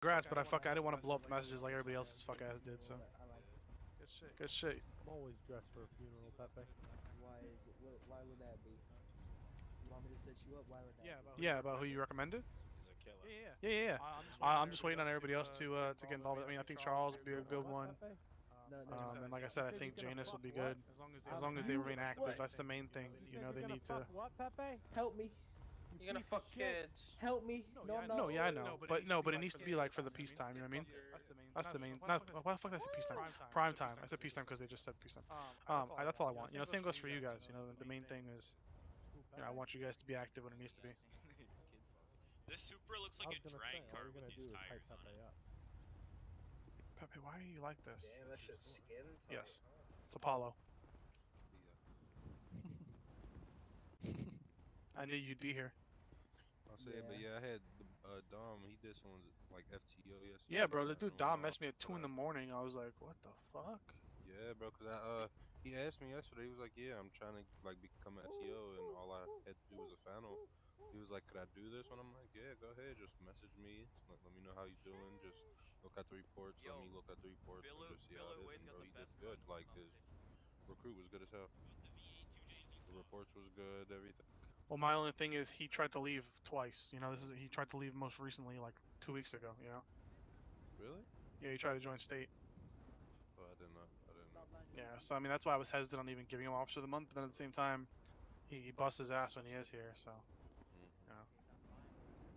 Congrats, but I fuck I didn't want to blow up the messages like everybody else's fuck ass did. So I like it. good shit. Good shit. I'm always dressed for a funeral, Pepe. Why is it? Why would that be? You want me to set you up? Why would that? Yeah, be? about who, yeah, about who you recommended. He's killer. Yeah, yeah, yeah. yeah. I- I'm just waiting on everybody else to uh, to get involved. I mean, I think Charles would be a good one. No, no, Um, and like I said, I think Janus would be fuck what? good as long as they remain active. That's the main thing. You You know, they need to. What, Pepe? Help me. You You're gonna fuck shit. kids. Help me. No, I'm not. No, yeah, I know, but no, but it needs to be like for the peacetime. You know what I mean? That's the main. That's the Not why the fuck did I say peacetime? Prime time. I said peacetime because they just said peacetime. Um, I, that's all I want. You know, same goes for you guys. You know, the main thing is, you know, I want you guys to be active when it needs to be. This Supra looks like a gonna drag say, car you're with gonna do these is tires on it. Pepe, why are you like this? Damn, that shit's skin tight. Yes. It's Apollo. I knew you'd be here. I'll say, but yeah, I had the, uh, Dom. He did some like FTO yesterday. Yeah, bro. This I dude don't Dom know, messaged me at two in the morning. I was like, what the fuck? Yeah, bro. Cause I uh, he asked me yesterday. He was like, "Yeah, I'm trying to like become an FTO, and all I had to do was a final." He was like, "Could I do this?" And I'm like, "Yeah, go ahead. Just message me. Let, let me know how you're doing. Just look at the reports. let Yo, me look at the reports Billo- and just see how it is." And got bro, he did good. Like his recruit was good as hell. The The reports was good. Everything. Well, my only thing is he tried to leave twice. You know, this is he tried to leave most recently like two weeks ago. You know. Really? Yeah, he tried to join state. Oh, I didn't know. I didn't know. Yeah, so I mean that's why I was hesitant on even giving him officer of the month. But then at the same time, he, he busts his ass when he is here. So Mhm.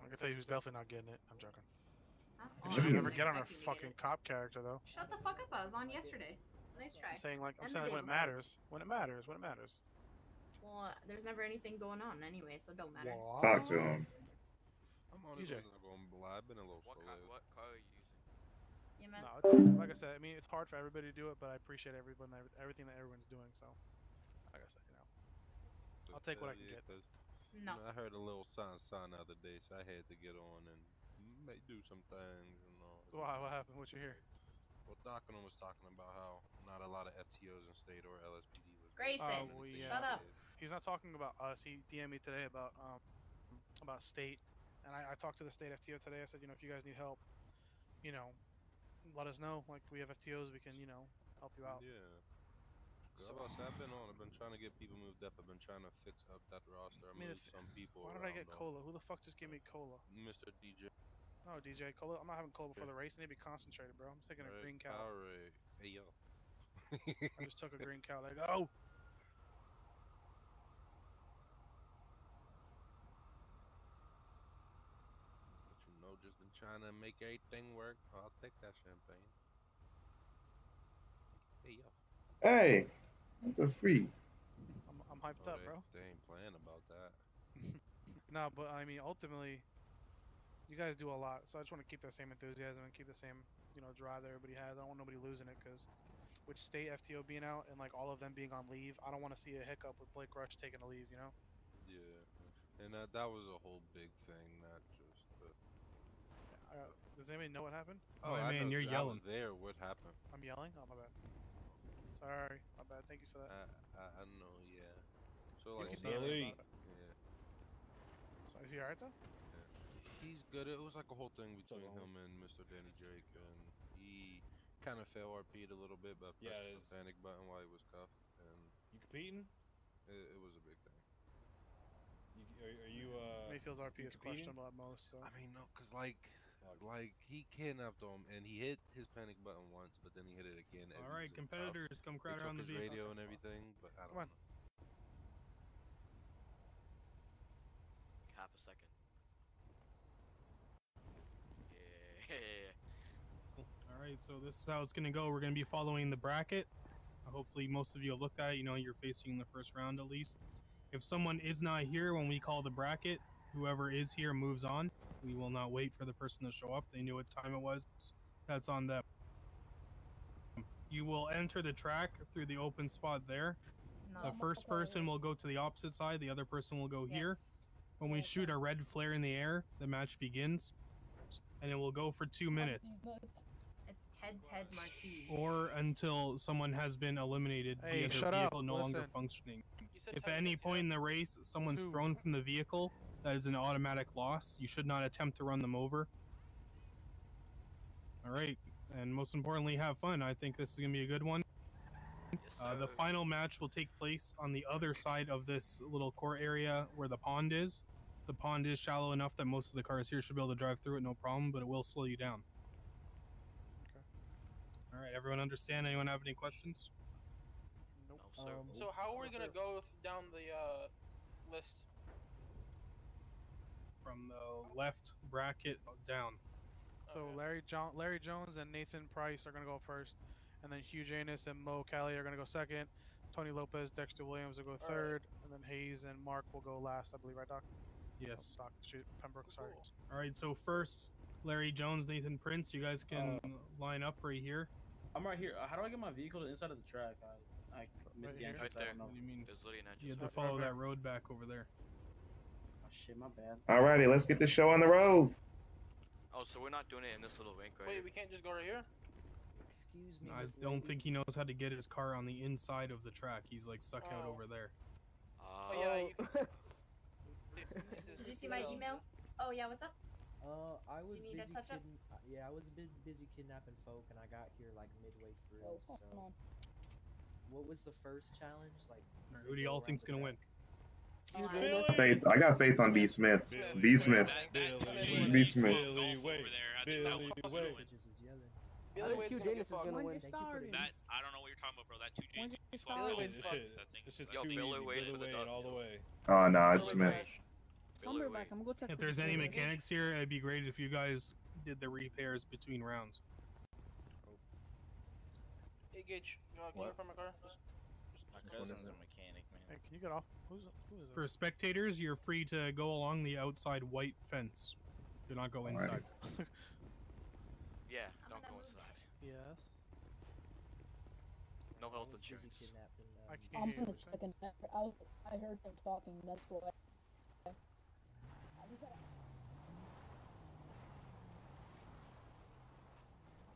I can tell you who's definitely not getting it. I'm joking. Huh? If Oh, you I never wasn't get on a expecting you to fucking get cop character though. it. Shut the fuck up! I was on yesterday. Nice try. I'm saying like I'm And the saying like day when it matters. When it matters. When it matters. Well, uh, there's never anything going on anyway, so it don't matter. Talk to him. I'm honestly DJ. not going to lie. I've been a little What slow. car, what car are you using? EMS. No, like I said, I mean it's hard for everybody to do it, but I appreciate everyone, every- everything that everyone's doing. So, like I said, you know, I'll But, take what uh, I can yeah, get. 'cause, you No. know, I heard a little sign sign the other day, so I had to get on and may do some things. You know. it's why? like- What happened? What you hear? Well, Dockinum was talking about how not a lot of FTOs in state or LSPD was. Grayson, Oh, we, shut uh, up. He's not talking about us. He DM'd me today about um about state, and I, I talked to the state FTO today. I said, you know, if you guys need help, you know, let us know. Like we have FTOs, we can you know help you out. Yeah. So- So, I've been on. I've been trying to get people moved up. I've been trying to fix up that roster. I, I mean, moved if- some people. Why did I get though. cola? Who the fuck just gave me cola? Mr. DJ. No, DJ cola. I'm not having cola before the race. I need to be concentrated, bro. I'm taking a Right, green cow. All right. Hey yo. I just took a green cow. Like, oh. But you know, just been trying to make everything work. I'll take that champagne. Hey yo. Hey, what the freak? I'm, I'm hyped Oh, up, they, bro. They ain't playing about that. No, but I mean, ultimately, you guys do a lot. So I just want to keep that same enthusiasm and keep the same, you know, drive that everybody has. I don't want nobody losing it because with state FTO being out and like all of them being on leave, I don't want to see a hiccup with Blake Rush taking a leave. You know? Yeah. And that that was a whole big thing, not just. The... Uh, does anybody know what happened? Oh, my I man, know, you're 'cause I was yelling. there. What happened? I'm yelling. Oh my bad. Sorry, my bad. Thank you for that. I, I I know. Yeah. So You like. can he- tell me Billy. about it. Yeah. So is he alright though? Yeah. He's good. It was like a whole thing between homie? him and Mr. Danny Drake, and he kind of fell RP'd a little bit, but Yeah, pressed it the panic button while he was cuffed, and You competing? it, it was a big thing. You, are, are you uh? Mayfield's RP is questionable at most. So I mean, no, cause like, Fuck. like he kidnapped him, and he hit his panic button once, but then he hit it again. as he All right, was in competitors, come crowd around the his radio and everything, but I don't Come on. know. Half a second. Yeah. All right, so this is how it's gonna go. We're gonna be following the bracket. Hopefully, most of you have looked at it. You know, you're facing the first round at least. If someone is not here when we call the bracket, whoever is here moves on. We will not wait for the person to show up. They knew what time it was. That's on them. You will enter the track through the open spot there. No. The first person will go to the opposite side. The other person will go here. When we Yes, shoot a red flare in the air, the match begins, and it will go for two minutes. It's Ted Ted Marquis. or until someone has been eliminated Hey, via their shut up. vehicle no longer functioning. If at any point in the race someone's Two. thrown from the vehicle, that is an automatic loss. You should not attempt to run them over. All right, and most importantly, have fun. I think this is gonna be a good one. Yes, Uh, the final match will take place on the other side of this little court area where the pond is. The pond is shallow enough that most of the cars here should be able to drive through it no problem, but it will slow you down. Okay. All right, everyone understand? Anyone have any questions? Nope. No, sir. Um, So how are we gonna go down the uh, list? From the left bracket down. So Okay. Larry John, Larry Jones, and Nathan Price are gonna go first, and then Hugh Janus and Mo Kelly are gonna go second. Tony Lopez, Dexter Williams will go right. third, and then Hayes and Mark will go last. I believe, right, Doc? Yes. Doc, shoot, Pembroke. Sorry. Cool. All right, so first, Larry Jones, Nathan Prince, you guys can line up right here. I'm right here. Uh, How do I get my vehicle to the inside of the track? I, I missed Right the entrance. Right I don't know. What do you mean? There's literally an You have to Right, right, follow right. that road back over there. Oh shit, my bad. Alrighty, let's get this show on the road. Oh, so we're not doing it in this little rink right Wait, here. we can't just go right here? Excuse me. I don't Lady. think he knows how to get his car on the inside of the track. He's like stuck out Oh. over there. Oh yeah, you can. This- this Did you see my deal. email? Oh yeah, what's up? Uh, I was need a busy touch-up? kidn- uh, Yeah, I was a bit busy kidnapping folk, and I got here like midway through. Oh, what's so, going on? what was the first challenge? Like, you All right, said who do y'all think's gonna track. win? He's Billy. Billy. Faith, I got faith on B. Smith. B. Smith. B. That, that Billy 2J B. is Smith. Billy over Wade. there. I think that Billy one's gonna Wade. win. Bitches is yelling. Billy Hugh Wade's gonna get fucked. gonna Thank win. you for That I don't know what you're talking about, bro. That 2J is fucked. Billy starting? Wade's This fucked. shit, That thing. this shit's too easy. Billy for Wade all the way. Oh no, it's Smith. Crash. I'll be Billy right back. I'm gonna go check. If there's any mechanics here, it'd be great if you guys did the repairs between rounds. Hey Gage, uh, can you What? repair my car? Just, My Just one cousin's in a mechanic, man. Hey, can you get off? Who's who is For spectators, you're free to go along the outside white fence. Do not go Alrighty. inside. Yeah, I'm don't go move. inside. yes. No health insurance. kidnapping. I Um, can't I'm hear you, gonna second. I I heard him talking. That's why. I was at-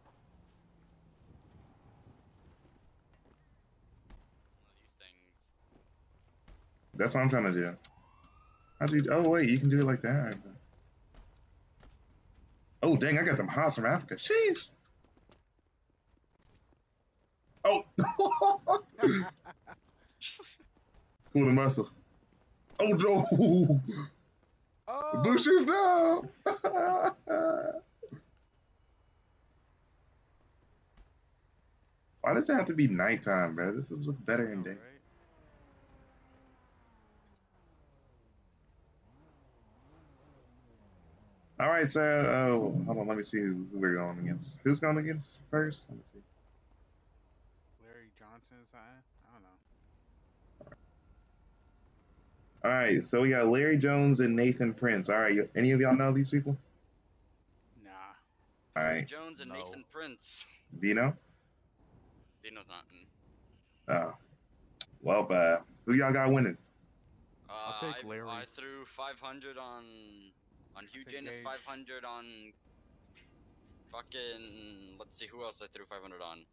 One of these things. That's what I'm trying to do. How do you? Oh wait, you can do it like that. Oh dang, I got them hots from Africa. Sheesh. Oh. Pull the muscle. Oh no. Oh! Bushes no. Why does it have to be nighttime, bro? This would look better in day. right? All right, so oh, hold on. Let me see who, who we're going against. Who's going against first? Let me see. Larry Johnson or something? I don't know. All right, so we got Larry Jones and Nathan Prince. All right, y- any of y'all know these people? Nah. All right, Jones and No. Nathan Prince. do you know? Dino's not in. Oh, well, uh, who y'all got winning? Uh, I'll take I, Larry. I threw 500 on on Hugh Janus, 500 on fucking. Let's see who else I threw 500 on.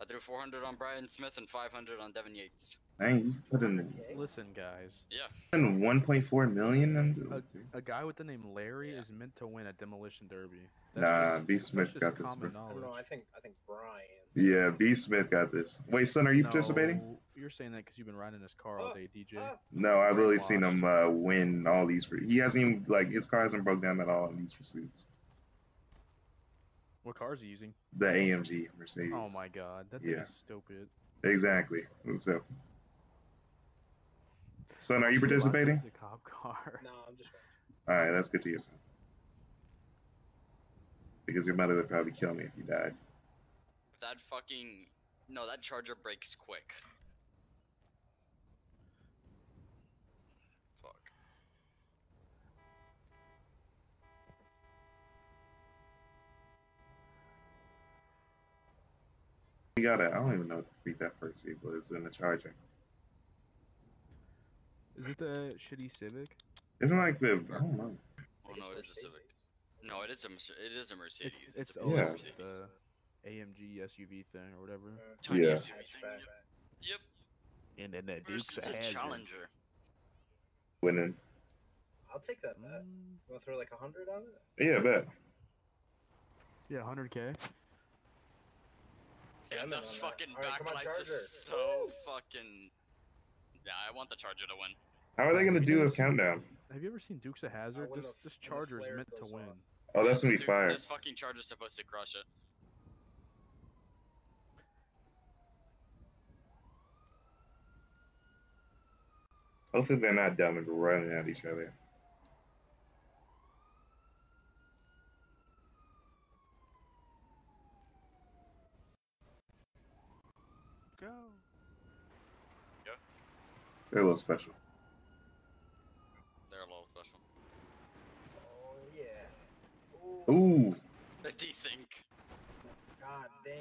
I threw 400 on Brian Smith and 500 on Devin Yates. Dang, you put in, Okay. Listen, guys. in 1.4 million. And, A, a guy with the name Larry Yeah. is meant to win a demolition derby. Nah, just- B. Smith got this, common bro. I don't know. I think I think Brian. yeah, B. Smith got this. Wait, son, are you participating? You're saying that because you've been riding his car all Uh, day, DJ. uh, No, I've really seen him uh, win all these. For, he hasn't even like his car hasn't broke down at all in these pursuits. What car is he using? The AMG Mercedes. Oh my god, that thing Yeah. is stupid. Exactly. So, son, are you Also, lots of participating? it's a cop car. No, I'm just. All right, that's good to hear, son. Because your mother would probably kill me if you died. That fucking. No, that charger breaks quick. Fuck. We got it. I don't even know what to beat that first vehicle is in the Charger. Is it the shitty Civic? Isn't like the I don't know. Oh no, it is a Civic. No, it is a Merce- it is a Mercedes. It's it's a oh, Yeah. it's the AMG SUV thing or whatever. tiny Yeah. SUV thing. Yep. And then that Versus Duke's a a hazard. Challenger. Winning. I'll take that bet. Mm, You want to throw like a hundred on it? Yeah, bet. Yeah, 100k. Yeah, those fucking Alright, backlights Charger. is so fucking. Yeah, I want the charger to win. How are they gonna do a countdown? Have you ever seen Dukes of Hazzard? This this charger is meant to win. off. Oh, that's gonna be Dude, fire. This fucking charger's supposed to crush it. Hopefully they're not dumb and running at each other. Go. They're a little special. They're a little special. Oh yeah. Ooh. Ooh, The desync. God damn.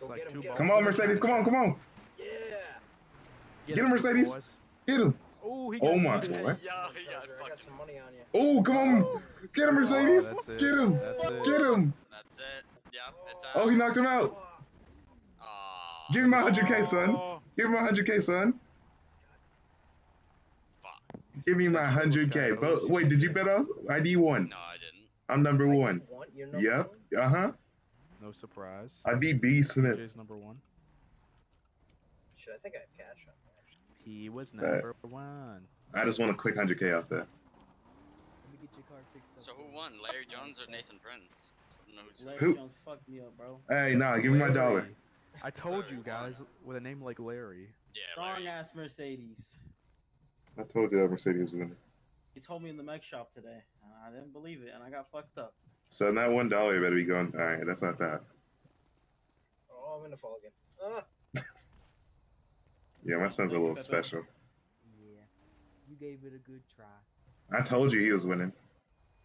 Go like get him, get come on, Mercedes! Come on, come on! Yeah. Get him, Mercedes. Get him! Oh, he Oh my boy! Yeah, yeah, I got some money on you. Oh, come on! Get him, oh, Mercedes! that's it. Get him! Get him! That's it. Yep, it's out. Oh, he knocked him out. Aw, Give him my 100k, son. Oh, Give me my 100k, son. fuck. Give me my 100k. got But wait, did you bet us? ID one. No, I didn't. I'm number I one. want your number Yep. one? Uh huh. No surprise. I beat B Smith. Jay's number one. Should I think I have cash on me. He was Bet. number one. I just want a quick 100k out there. Let me get your car fixed up. So who won, Larry Jones or Nathan Prince? No, who's Larry Who- Jones fucked me up, bro. Hey, nah, give me my dollar. I told you guys with a name like Larry. Yeah, Strong ass Mercedes. I told you that Mercedes was winning. He told me in the mech shop today. and I didn't believe it, and I got fucked up. So that one dollar better be going. All right, that's what I thought. Oh, I'm in the fall again. Ah. Yeah, my son's a little special. Yeah. You gave it a good try. I told you he was winning.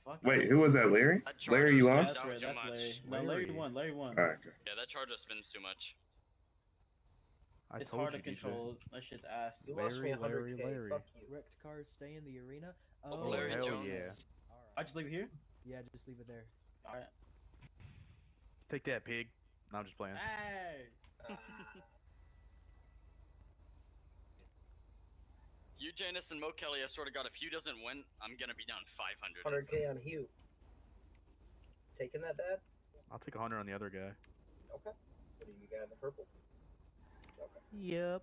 Fuck Wait, you. who was that? Larry? That Larry, you lost? That's Down right, too much. Larry. No, Larry Larry. won. Larry won. All right, okay. Yeah, that charger spins too much. I it's told hard you, to control. That shit's ass. You lost me Larry, 100k. Larry, Larry. Fuck you. Wrecked cars stay in the arena. Oh, Oh, Larry hell Jones. yeah. Alright. I just leave it here. Yeah, just leave it there. All right. Take that, pig. No, I'm just playing. Hey. You, Janus, and Mo Kelly, I swear to God, if Hugh doesn't win, I'm gonna be down 500. 100k on Hugh. Taking that, Dad? I'll take 100 on the other guy. Okay. What do you got in the purple? Okay. Yep.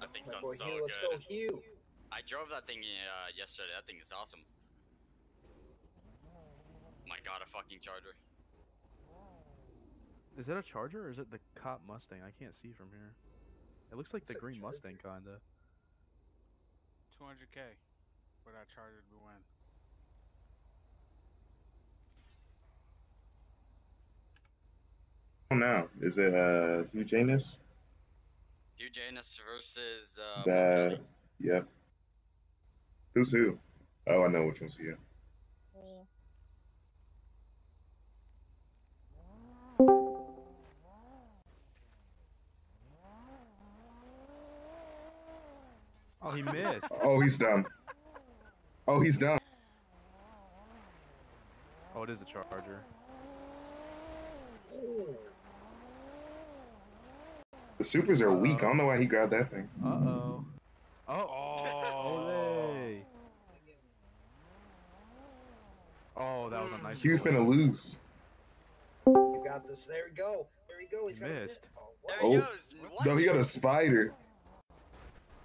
That thing My sounds boy so Hugh, let's go Hugh. I drove that thing uh, yesterday. That thing is awesome. My God, a fucking charger. Is that a Charger or is it the cop Mustang? I can't see from here. It looks like Looks the green Charger. Mustang, kinda. 200k for I charger to win. Oh, now is it uh Hugh Janus? Hugh Janus versus uh, The yep. Who's who? Oh, I know which one's. Uh, Oh, he missed. Oh, he's dumb. Oh, he's dumb. oh, it is a Charger. The supers are weak. I don't know why he grabbed that thing. Uh oh. Oh. Oh. Ole. Oh, that was a nice. Hugh play. finna lose. You got this. There we go. There we go. He's Missed. Oh, what? There he Oh. goes. What? No, he got a spider.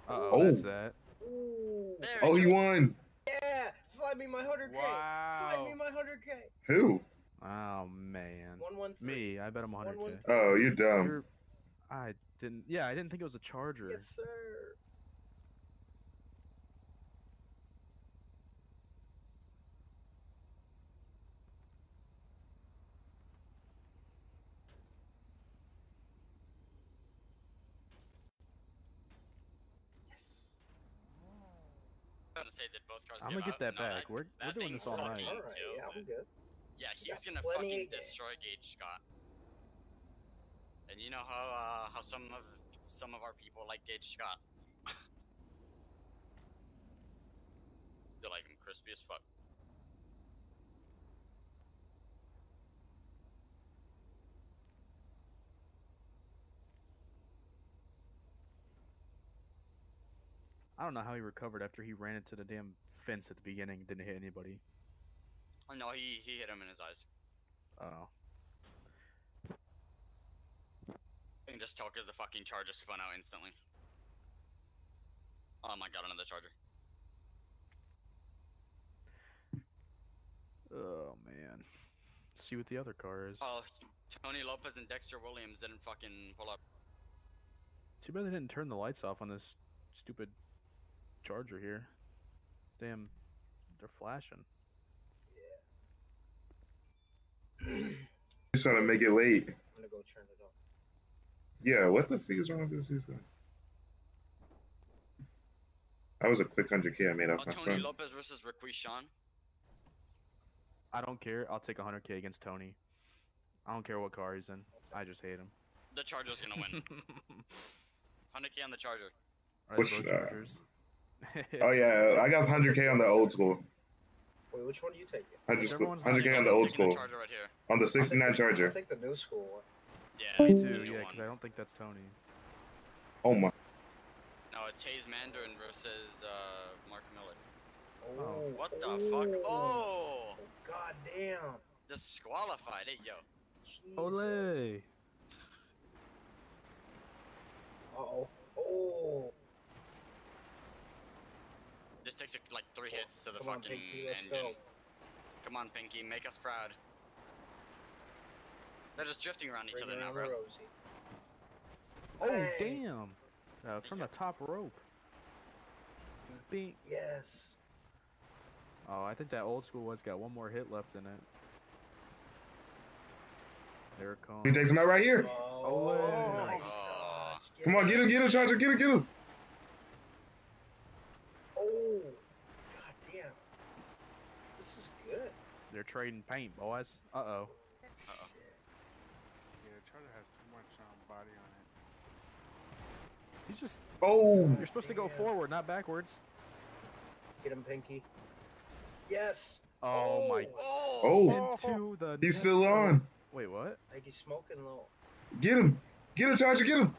Uh oh, Oh. that's that. Ooh. Oh, he he goes. won. Yeah. Slide me my 100k. Slide me my 100k. Who? Oh man. One one three. Me, I bet him 100k. one- Oh, you're dumb. You're- I didn't. Yeah, I didn't think it was a Charger. Yes, sir. Say did both cars I'm gonna get out? that No, back. We're that we're doing this all night. All right. Yeah, it. I'm good. Yeah, he was gonna fucking destroy Gage Scott. And you know how uh, how some of some of our people like Gage Scott. they like him crispy as fuck. I don't know how he recovered after he ran into the damn fence at the beginning. Didn't hit anybody. Oh, no, he he hit him in his eyes. Oh. I can just tell because the fucking charger spun out instantly. Oh my god, another charger. Oh man. See what the other car is. Oh, Tony Lopez and Dexter Williams didn't fucking pull up. Too bad they didn't turn the lights off on this stupid charger here. Damn, they're flashing. Just trying to make it late. I'm gonna go turn it off. Yeah, what the fuck is wrong with this Houston? That was a quick 100k I made off Oh, my Tony son. Lopez versus Raquishan. I don't care. I'll take 100k against Tony. I don't care what car he's in. I just hate him. The Charger's gonna win. 100k on the Charger. Are they Which, both uh, Chargers? Oh yeah, I got 100k on the old school. Wait, which one do you take? 100 school, Everyone's not 100k on the old Taking school. the Charger right here. On the I'll take 69 Charger. I'll take the new school one. Yeah, Me too. Yeah, because I don't think that's Tony. Oh my. No, it's Hayes Mandarin versus uh, Mark Miller. Oh, What the fuck? Oh! God damn. Disqualified. Hey, yo. Ole! Uh oh. Oh. Just takes like three hits to the Come on, fucking Pinky, let's engine. go. Come on, Pinky, make us proud. They're just drifting around each Bring other now, bro. Rosie. Oh Hey. damn! Uh, from the top rope. Bing. Yes. Oh, I think that old school one's got one more hit left in it. There it comes. He takes him out right here. Oh, nice touch. Come on, get him, get him, Charger, get him, get him. Oh. God damn. This is good. They're trading paint, boys. Uh oh. Yeah, the Charger has too much um, body on it. He's just. Oh. You're supposed to go forward, not backwards. Get him, Pinky. Yes. Oh, my. Oh. Into the. He's still side. on. Wait, what? Like he's smoking low. Get him. Get him, Charger, get him.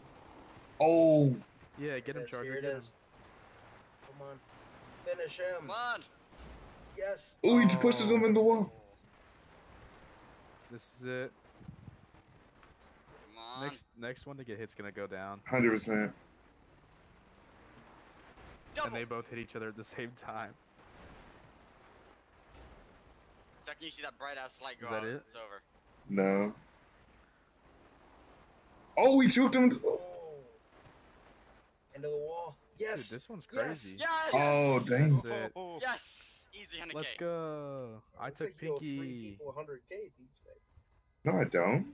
Oh. Yeah, get him, Charger. Here it get him. Come on. Finish him. Come on. Yes. Oh, he pushes him in the wall. Oh. This is it. Come on. Next, next one to get hit's gonna go down. 100%. And they both hit each other at the same time. Second you see that bright ass light go Is that out, it? it's over. No. Oh, he choked him. Into the wall. Yes. Dude, this one's Yes. crazy. Yes! Oh, dang. Yes! Easy 100k. Let's go. I Looks took like you owe three Pinky. people 100k, DJ. No, I don't.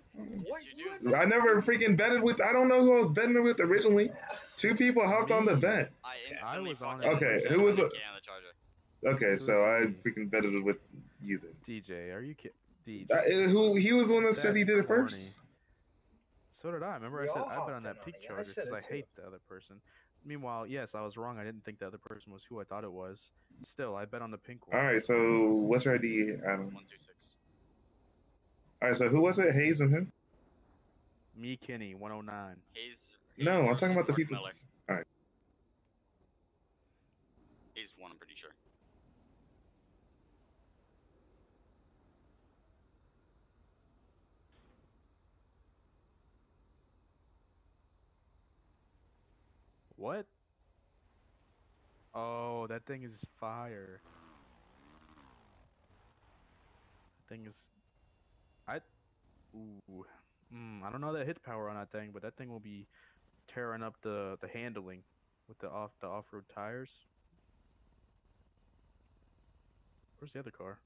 What? you do. I never freaking betted with. I don't know who I was betting with originally. Two people hopped on the bet. I I was on it. Okay, who was it? on the Charger. Okay, so I freaking betted with you then. DJ, are you kidding? DJ. Uh, uh, who he was the one that said he did it corny. first. So did I. Remember, We I said all I bet on that in peak it. Yeah, I charger because it I hate the other person. Meanwhile, yes, I was wrong. I didn't think the other person was who I thought it was. Still, I bet on the pink one. All right, so what's your ID, Adam? One two six. All right, so who was it? Hayes and who? Me, Kenny, 109. Hayes. No, I'm talking about the versus people- Miller. All right. Hayes one, I'm pretty sure. What? Oh, that thing is fire. Thing is, I, ooh, mm, I don't know that hit power on that thing, but that thing will be tearing up the the handling with the off the off road tires. Where's the other car?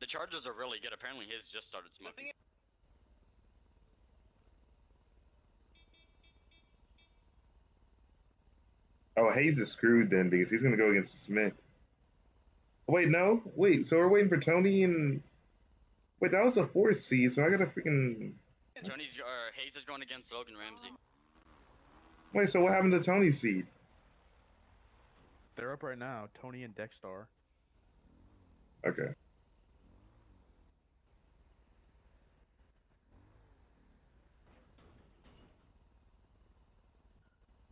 The Chargers are really good. Apparently, his just started smoking. Oh, Hayes is screwed then because he's gonna go against Smith. Wait, no, wait. So we're waiting for Tony and. Wait, that was the fourth seed, so I gotta freaking. Tony's or Hayes is going against Logan Ramsey. Wait, so what happened to Tony's seed? They're up right now. Tony and Dexter. Okay.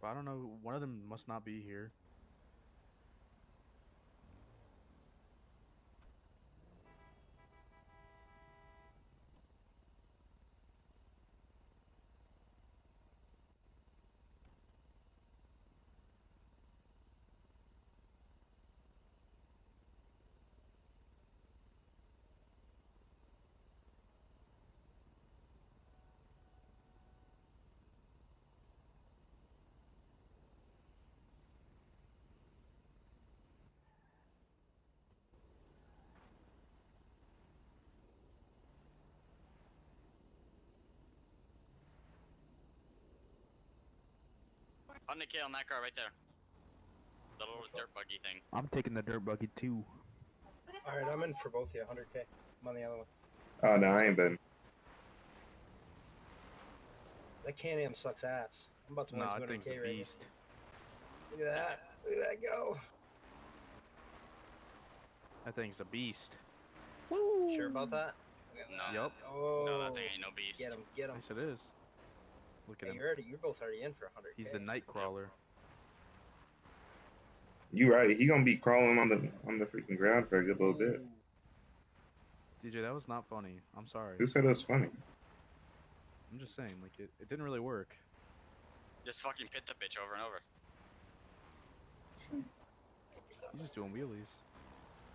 But I don't know. One of them must not be here. 100k on that car right there. The little dirt buggy thing. I'm taking the dirt buggy too. Alright, I'm in for both of you. 100k. I'm on the other one. Oh no, I ain't been. That Can-Am sucks ass. I'm about to win Nah, 200k that thing's a right now. beast. Look at that. Look at that go. That thing's a beast. Woo! Sure about that? No. Yup. Oh. No, that thing ain't no beast. Get him, get him. Yes, it is. Look at Hey, him. you're already, you're both already in for 100k. He's the night crawler. You right. He gonna be crawling on the on the freaking ground for a good little bit. DJ, that was not funny. I'm sorry. Who said it was funny? I'm just saying, like it, it didn't really work. Just fucking pit the bitch over and over. He's just doing wheelies.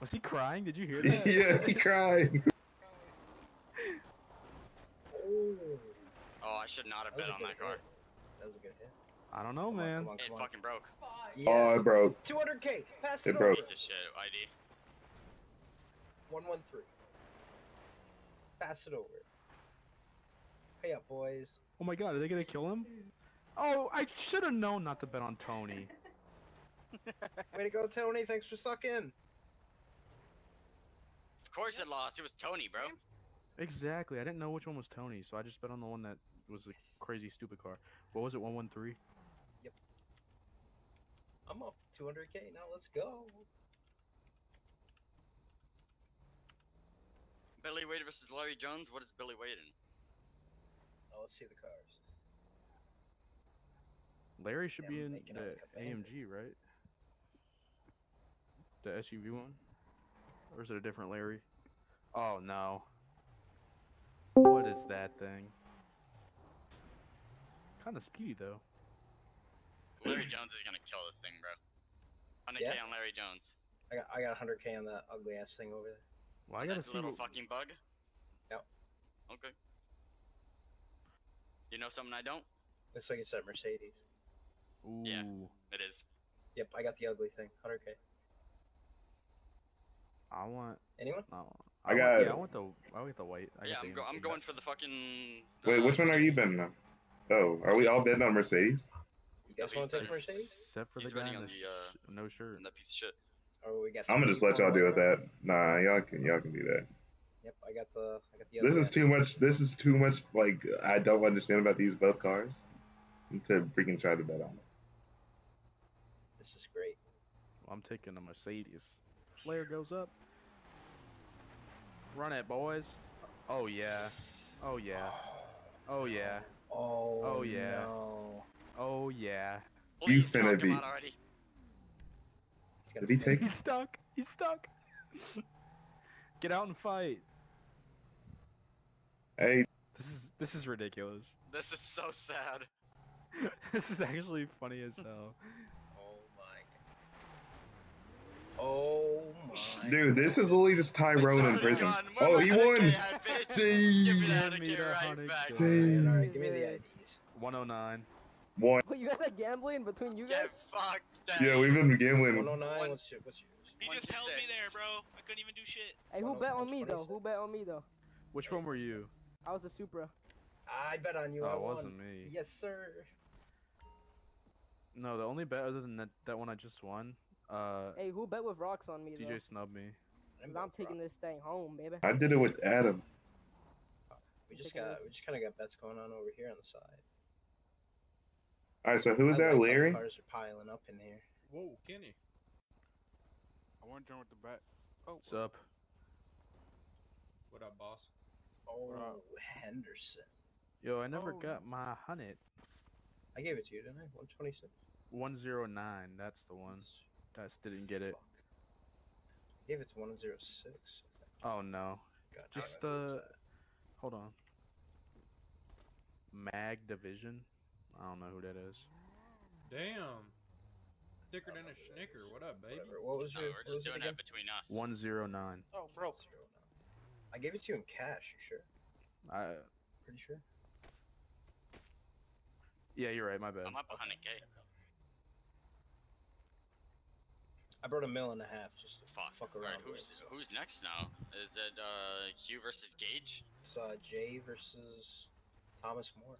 Was he crying? Did you hear that? yeah, he cried. Oh, Oh, I should not have That bet on good that car. That was a good hit. I don't know, Come on, man. come on, It on. fucking broke. Oh, it broke. 200k. Pass It it, broke. over. Piece of shit, ID. 113. Pass it over. Pay up, boys. Oh my god, are they gonna kill him? Oh, I should have known not to bet on Tony. Way to go, Tony. Thanks for sucking. Of course it lost. It was Tony, bro. Exactly. I didn't know which one was Tony, so I just bet on the one that was the crazy stupid car. What was it? One one three. Yep. I'm up 200k now. Let's go. Billy Wade versus Larry Jones. What is Billy Wade in? Oh, let's see the cars. Larry should Yeah, be in the out like a bandit. AMG, right? The SUV one, or is it a different Larry? Oh no. What is that thing? Kind of speedy though. Larry Jones is gonna kill this thing, bro. 100k Yeah? on Larry Jones. I got I got 100k on that ugly ass thing over there. Well, I gotta see. little what- fucking bug. Yep. Okay. You know something I don't? Looks like it's that Mercedes. Ooh. Yeah. It is. Yep, I got the ugly thing. 100k. I want. Anyone? No. I want- got- Yeah, I want the. I want the white. I yeah, I'm, go- I'm going for the fucking. Wait, uh, which one are you Mercedes. betting on? Oh, are we all betting on Mercedes? You guys want to take. Mercedes? Except for He's the guy in on the, the, uh, no shirt. on that piece of shit. Oh, we got. I'm gonna just let y'all deal with that. Nah, y'all can y'all can do that. Yep, I got the. I got the. This is ass too much. This is too much. Like I don't understand about these both cars to freaking try to bet on. It. This is great. I'm taking a Mercedes. Flare goes up. Run it, boys. Oh yeah. Oh yeah. Oh yeah. Oh. Oh, yeah. No. Oh yeah. You Please finna knock him be- already. He's gonna Did he take? He's stuck. He's stuck. Get out and fight. Hey, This is this is ridiculous. This is so sad. this is actually funny as hell. Oh my. My. dude, this is literally just Tyrone in prison. gone. Oh, he won. 100K? Give me that Give me 100K the right back. Dang. Alright, give me the IDs. 109. One. Oh what, you guys are gambling between you guys? Get fucked. Yeah, we've been gambling. 109. One- oh What's your, what's yours? He just held me there, bro. I couldn't even do shit. Hey, who bet on me though? Who bet on me though? Which one were you? I was a Supra. I bet on you. Oh, I it won. wasn't me. Yes, sir. No, the only bet other than that, that one I just won, uh, Hey, who bet with rocks on me though? DJ snubbed me. 'Cause I'm taking this thing home, baby. I did it with Adam. We just got. this- We just kind of got bets going on over here on the side. All right, so who is I that, like Larry? Cars are piling up in here. Whoa, Kenny. I want to join with the bet. Oh, What's up? what up, boss? Oh, Wow. Henderson. Yo, I never Oh, got my hundred. I gave it to you, didn't I? 126. 109, that's the one. I just didn't get it. Fuck. Gave it to 106. Oh no. God, Just the. who's that? Hold on. Mag Division? I don't know who that is. Damn. Thicker than a snicker. What up, baby? Whatever. What was No, your? we're just was it doing that between us. 109. Oh, oh broke. I gave it to you in cash. You sure? I. Pretty sure. Yeah, you're right, my bad. I'm up 100k. I brought a mill and a half just to Fuck. fuck Alright, around with. who's who's next now? Is it uh Q versus Gage? It's uh, Jay versus Thomas Moore.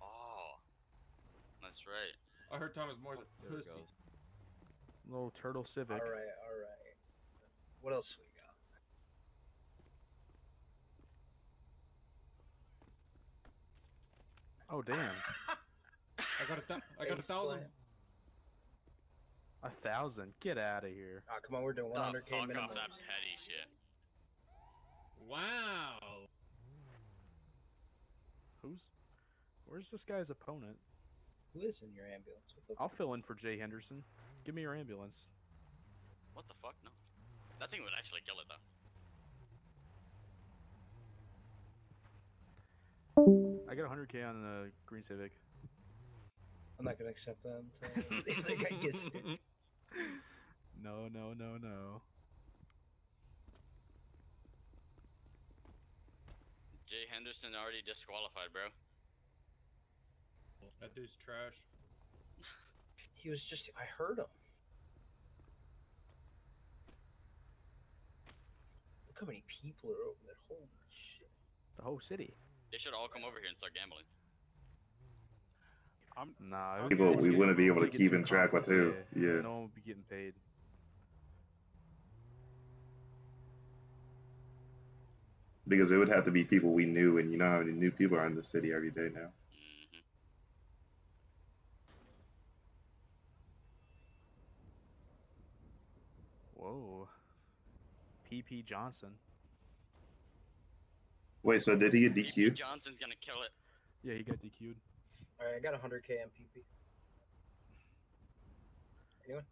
Oh, that's right. I heard Thomas Moore's a There pussy. Little turtle civic. All right, all right. What else we got? Oh damn. I got a th- I got a thousand. Plant. A thousand. Get out of here. Ah, come on, we're doing 100k fuck minimum. off that petty shit. Wow. Who's? Where's this guy's opponent? Who is in your ambulance? What the I'll fill in for Jay Henderson. Give me your ambulance. What the fuck? No. That thing would actually kill it though. I got 100k on the green civic. I'm not gonna accept that until the other guy gets here. No, no, no, no. Jay Henderson already disqualified, bro. That dude's trash. He was just. I heard him. Look how many people are over there. Holy shit. The whole city. They should all come over here and start gambling. I'm Nah. People we getting- wouldn't be able to keep in track with who. complicated. Yeah. No one would be getting paid. Because it would have to be people we knew, and you know how many new people are in the city every day now. Mm-hmm. Whoa. PP Johnson. Wait, so did he get DQ'd? Johnson's gonna kill it. Yeah, he got DQ'd. Alright, I got 100k MPP. Anyone?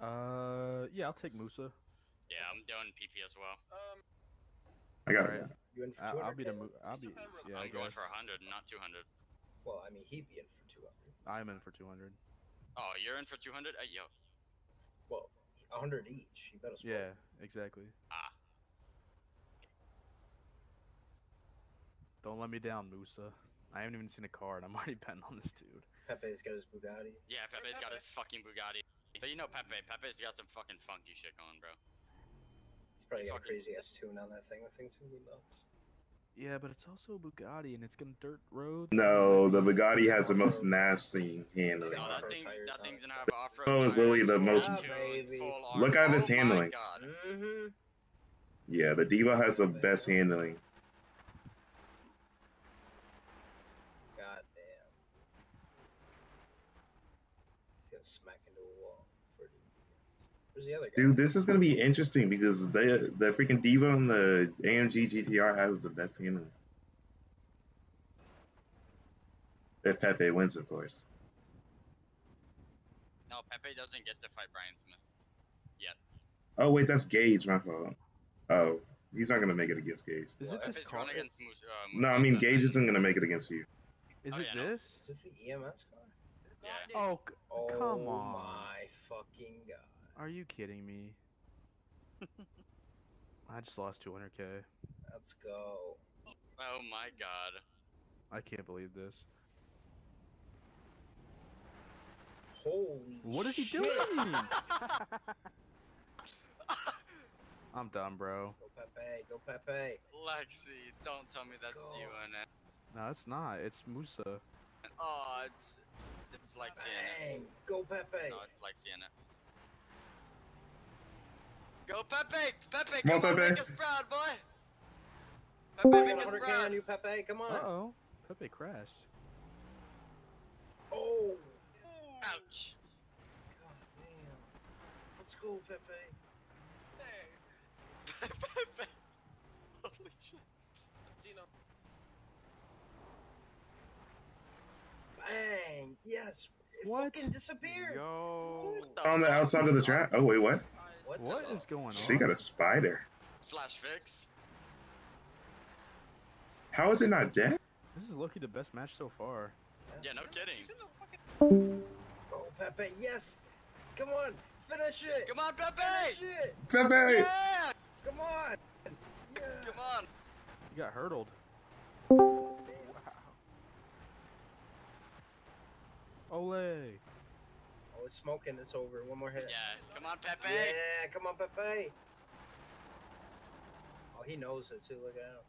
Uh, yeah, I'll take Musa. Yeah, I'm doing PP as well. I got it. You in for I- 200? I'll be the. Mu- I'll be. Yeah, I I'm going guess. for 100, not 200. Well, I mean, he'd be in for 200. I'm in for 200. Oh, you're in for 200? Hey, yo. Well, 100 each. You better split. Yeah, exactly. Ah. Don't let me down, Musa. I haven't even seen a card. I'm already betting on this dude. Pepe's got his Bugatti. Yeah, Pepe's got his fucking Bugatti. But you know Pepe, Pepe's got some fucking funky shit going, bro. He's probably got a Fucking- crazy S tune on that thing. That thing's gonna be nuts. Yeah, but it's also a Bugatti, and it's gonna dirt roads. No, the Bugatti has the most nasty handling. No, that off-road thing's that thing's gonna have off-road Oh, it's literally the most- Yeah, tune, baby. full Look at his Oh handling. Mm-hmm. Yeah, the Diva has the best handling. God damn. He's smack into a wall. for the- Where's the other guy? Dude, this is gonna be interesting because the the freaking Diva on the AMG GTR has the best handling. If Pepe wins, of course. No, Pepe doesn't get to fight Brian Smith yet. Oh wait, that's Gage. My fault. Oh, he's not gonna make it against Gage. Is it this Pepe's car? against Mus- uh, No, I mean Gage isn't gonna make it against you. Is Oh, it yeah, no. this? Is this the EMS car? Yeah. Oh, c- Oh come on. my fucking god. Are you kidding me? I just lost 200k. Let's go. Oh my god. I can't believe this. Holy What is he shit. doing? I'm done, bro. Go Pepe, go Pepe. Lexi, don't tell me that's go. you in it. No, it's not. It's Musa. Oh, it's it's Lexi in it. Bang, go Pepe. No, it's Lexi in it. Go Pepe! Pepe, Come on, come on, Pepe. make us proud, boy! I Pepe, make us proud! on you, Pepe. Come on. Uh oh. Pepe crashed. Oh. Ouch! God damn. Let's go, Pepe. Pepe! Holy shit. Bang. Yes. It What? fucking disappeared. Yo. On the outside of the track. Oh wait, what? What, What the is going on? She got a spider. Slash fix. How is it not dead? This is lucky the best match so far. Yeah, no kidding. Oh, Pepe. Yes. Come on. Finish it. Come on, Pepe! Finish it. Pepe! Yeah! Come on. Yeah. Come on! You got hurdled. Ole. Oh, it's smoking. It's over. One more hit. Yeah, come on, Pepe! Yeah, come on, Pepe. Oh, he knows it too. Look at him.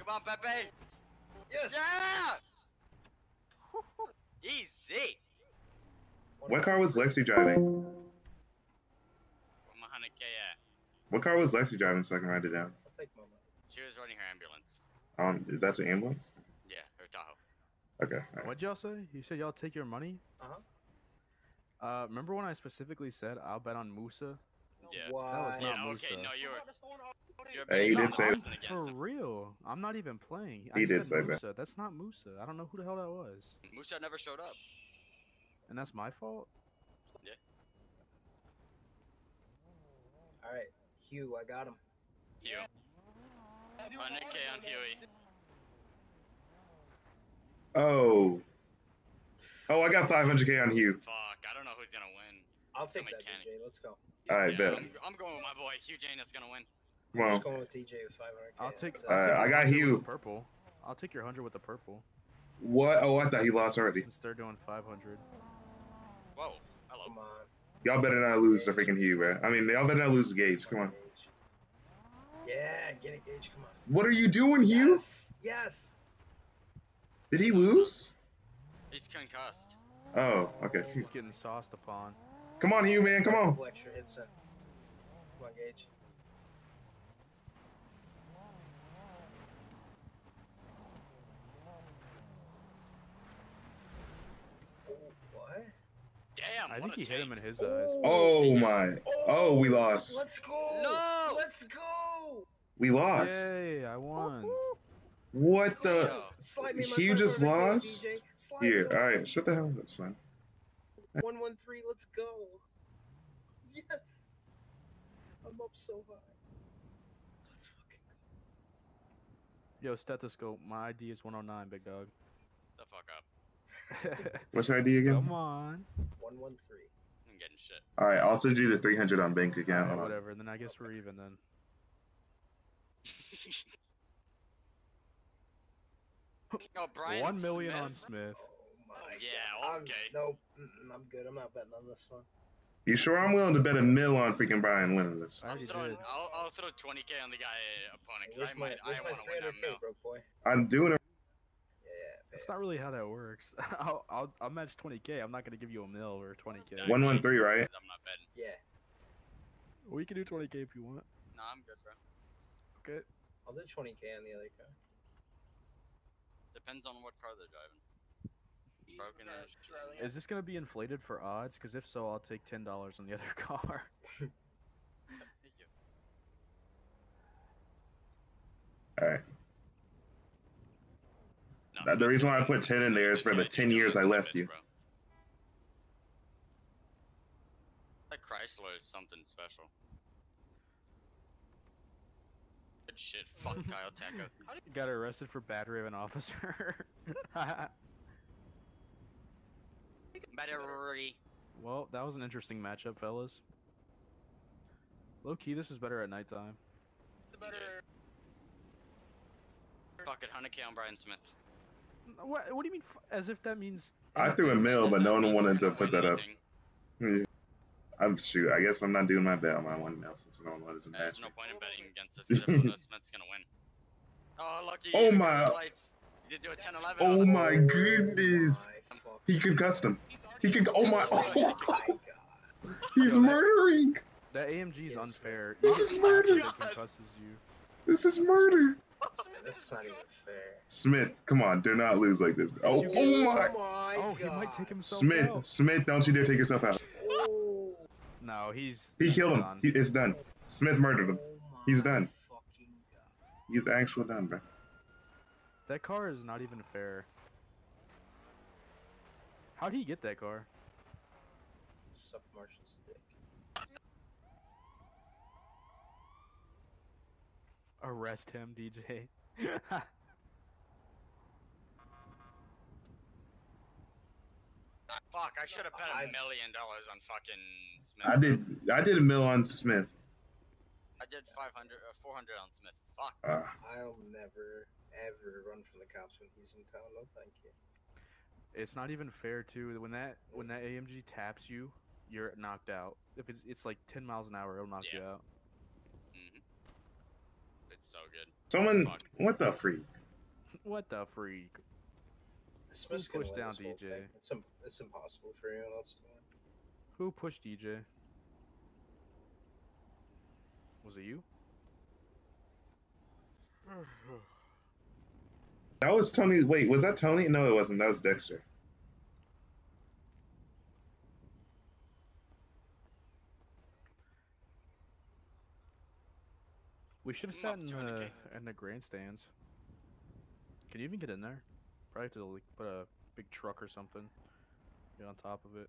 Come on, Pepe! Yes. Yeah. Easy. What car was Lexi driving? Where my 100k at? What car was Lexi driving so I can write it down? I'll take my money. She was running her ambulance. Um, that's an ambulance. Yeah, her Tahoe. Okay. all right. What'd y'all say? You said y'all take your money? Uh-huh. Uh, remember when I specifically said I'll bet on Musa? Yeah. That was Why? not Yeah, Musa. okay, no, you were. You're Hey, he betting did say- Thompson against For real, I'm not even playing. He I did said say that. That's not Musa. I don't know who the hell that was, Musa never showed up. and that's my fault. Yeah. All right, Hugh, I got him. Hugh. 100k on Huey. Oh. Oh, I got 500k on Hugh. Fuck, I don't know who's gonna win. I'll take The that, mechanic. DJ. Let's go. All right, Yeah, bet. I'm, I'm going with my boy Hugh Janus gonna win. Come on. Just going with DJ with 500k. I'll take. That's I'll it. Uh, take I got 100 Hugh. Purple. I'll take your hundred with the purple. What? Oh, I thought he lost already. Since they're doing five hundred. Whoa, hello. Come on. Y'all better not lose to freaking Hugh, bro. I mean, y'all better not lose the Gage. Come on. Yeah, get it, Gage. Come on. What are you doing, Hugh? Yes. Yes. Did he lose? He's concussed. Oh, okay. He's getting sauced upon. Come on, Hugh, man. Come on. Couple extra hits in. Come on, Gage. Oh, what? Damn, I what think a he hit him in his eyes. Oh my. Oh, we lost. Let's go. No! Let's go. We lost. Yay! I won. What the? Yo. Slide me my just lost? Here, me. all right. Shut the hell up, son. 113, let's go. Yes. I'm up so high. Let's fucking go. Yo, stethoscope. My ID is 109, big dog. The fuck up. What's your ID again? Come on. 113. I'm getting shit. All right. I'll send you the 300 on bank account. Alright, Hold on. whatever. And then I guess we're even then. Oh, Brian. One million Smith? on Smith. Oh my Yeah, God. I'm- okay. Nope. Mm, I'm good. I'm not betting on this one. You sure I'm willing to bet a mill on freaking Brian winning this? I'm throwing, I'll, I'll throw 20k on the guy uh, opponent because Where's I might, where's I my want to win that 300K, mill. broke boy? I'm doing it. Yeah, That's not really how that works. I'll, I'll, I'll match 20k. I'm not gonna give you a mil or 20k. 113, right? I'm not betting. yeah. We can do 20k if you want. No, I'm good, bro. Okay. I'll do 20k on the other car. Depends on what car they're driving. Broken as. Is this gonna be inflated for odds? Because if so, I'll take ten dollars on the other car. All right. No, the reason why I put win. 10 in there is for the 10 years I left you. That Chrysler is something special. Good shit. Fuck Kyle Taco. Got arrested for battery of an officer. Battery. well, that was an interesting matchup, fellas. Low key, this is better at nighttime. Fuck it, 100k on Brian Smith. What? What do you mean? f- As if that means? I threw a mill, but no one wanted to put that up. Anything. Yeah. I'm shoot. I guess I'm not doing my bet on my one mil since no one wanted to match. There's no point in betting against this because Smith's gonna win. Oh, lucky. Oh my- those Lights. He did do a 10 11. Oh my goodness! He concussed him. He could. Oh my! Oh, god! he's murdering. That AMG is unfair. This is murder. slapped, it concusses you. This is murder. That's not even fair. Smith, come on, do not lose like this. Oh, oh, oh my! Oh, he might take himself Smith, out. Smith, don't you dare take yourself out. No, he's. He he's killed him. He, it's done. Smith murdered him. Oh He's done. He's actually done, bro. That car is not even fair. How'd he get that car? Suck Marshall's dick. Arrest him, DJ. Fuck, I should have bet a million dollars on fucking Smith. I did. I did a mill on Smith. I did 500, uh, 400 on Smith. Fuck. Uh, I'll never, ever run from the cops when he's in town. No, thank you. it's not even fair too. When that when that AMG taps you, you're knocked out. If it's it's like 10 miles an hour, it'll knock you out. hmm It's so good. someone. Fuck. What the freak? What the freak? Smith's Who gonna pushed down this DJ? It's, im- it's impossible for anyone else to win. Who pushed DJ? Was it you? That was Tony. Wait, was that Tony? No, it wasn't. That was Dexter. We should have sat in the in the grandstands. Can you even get in there? Probably have to like put a big truck or something. Get on top of it.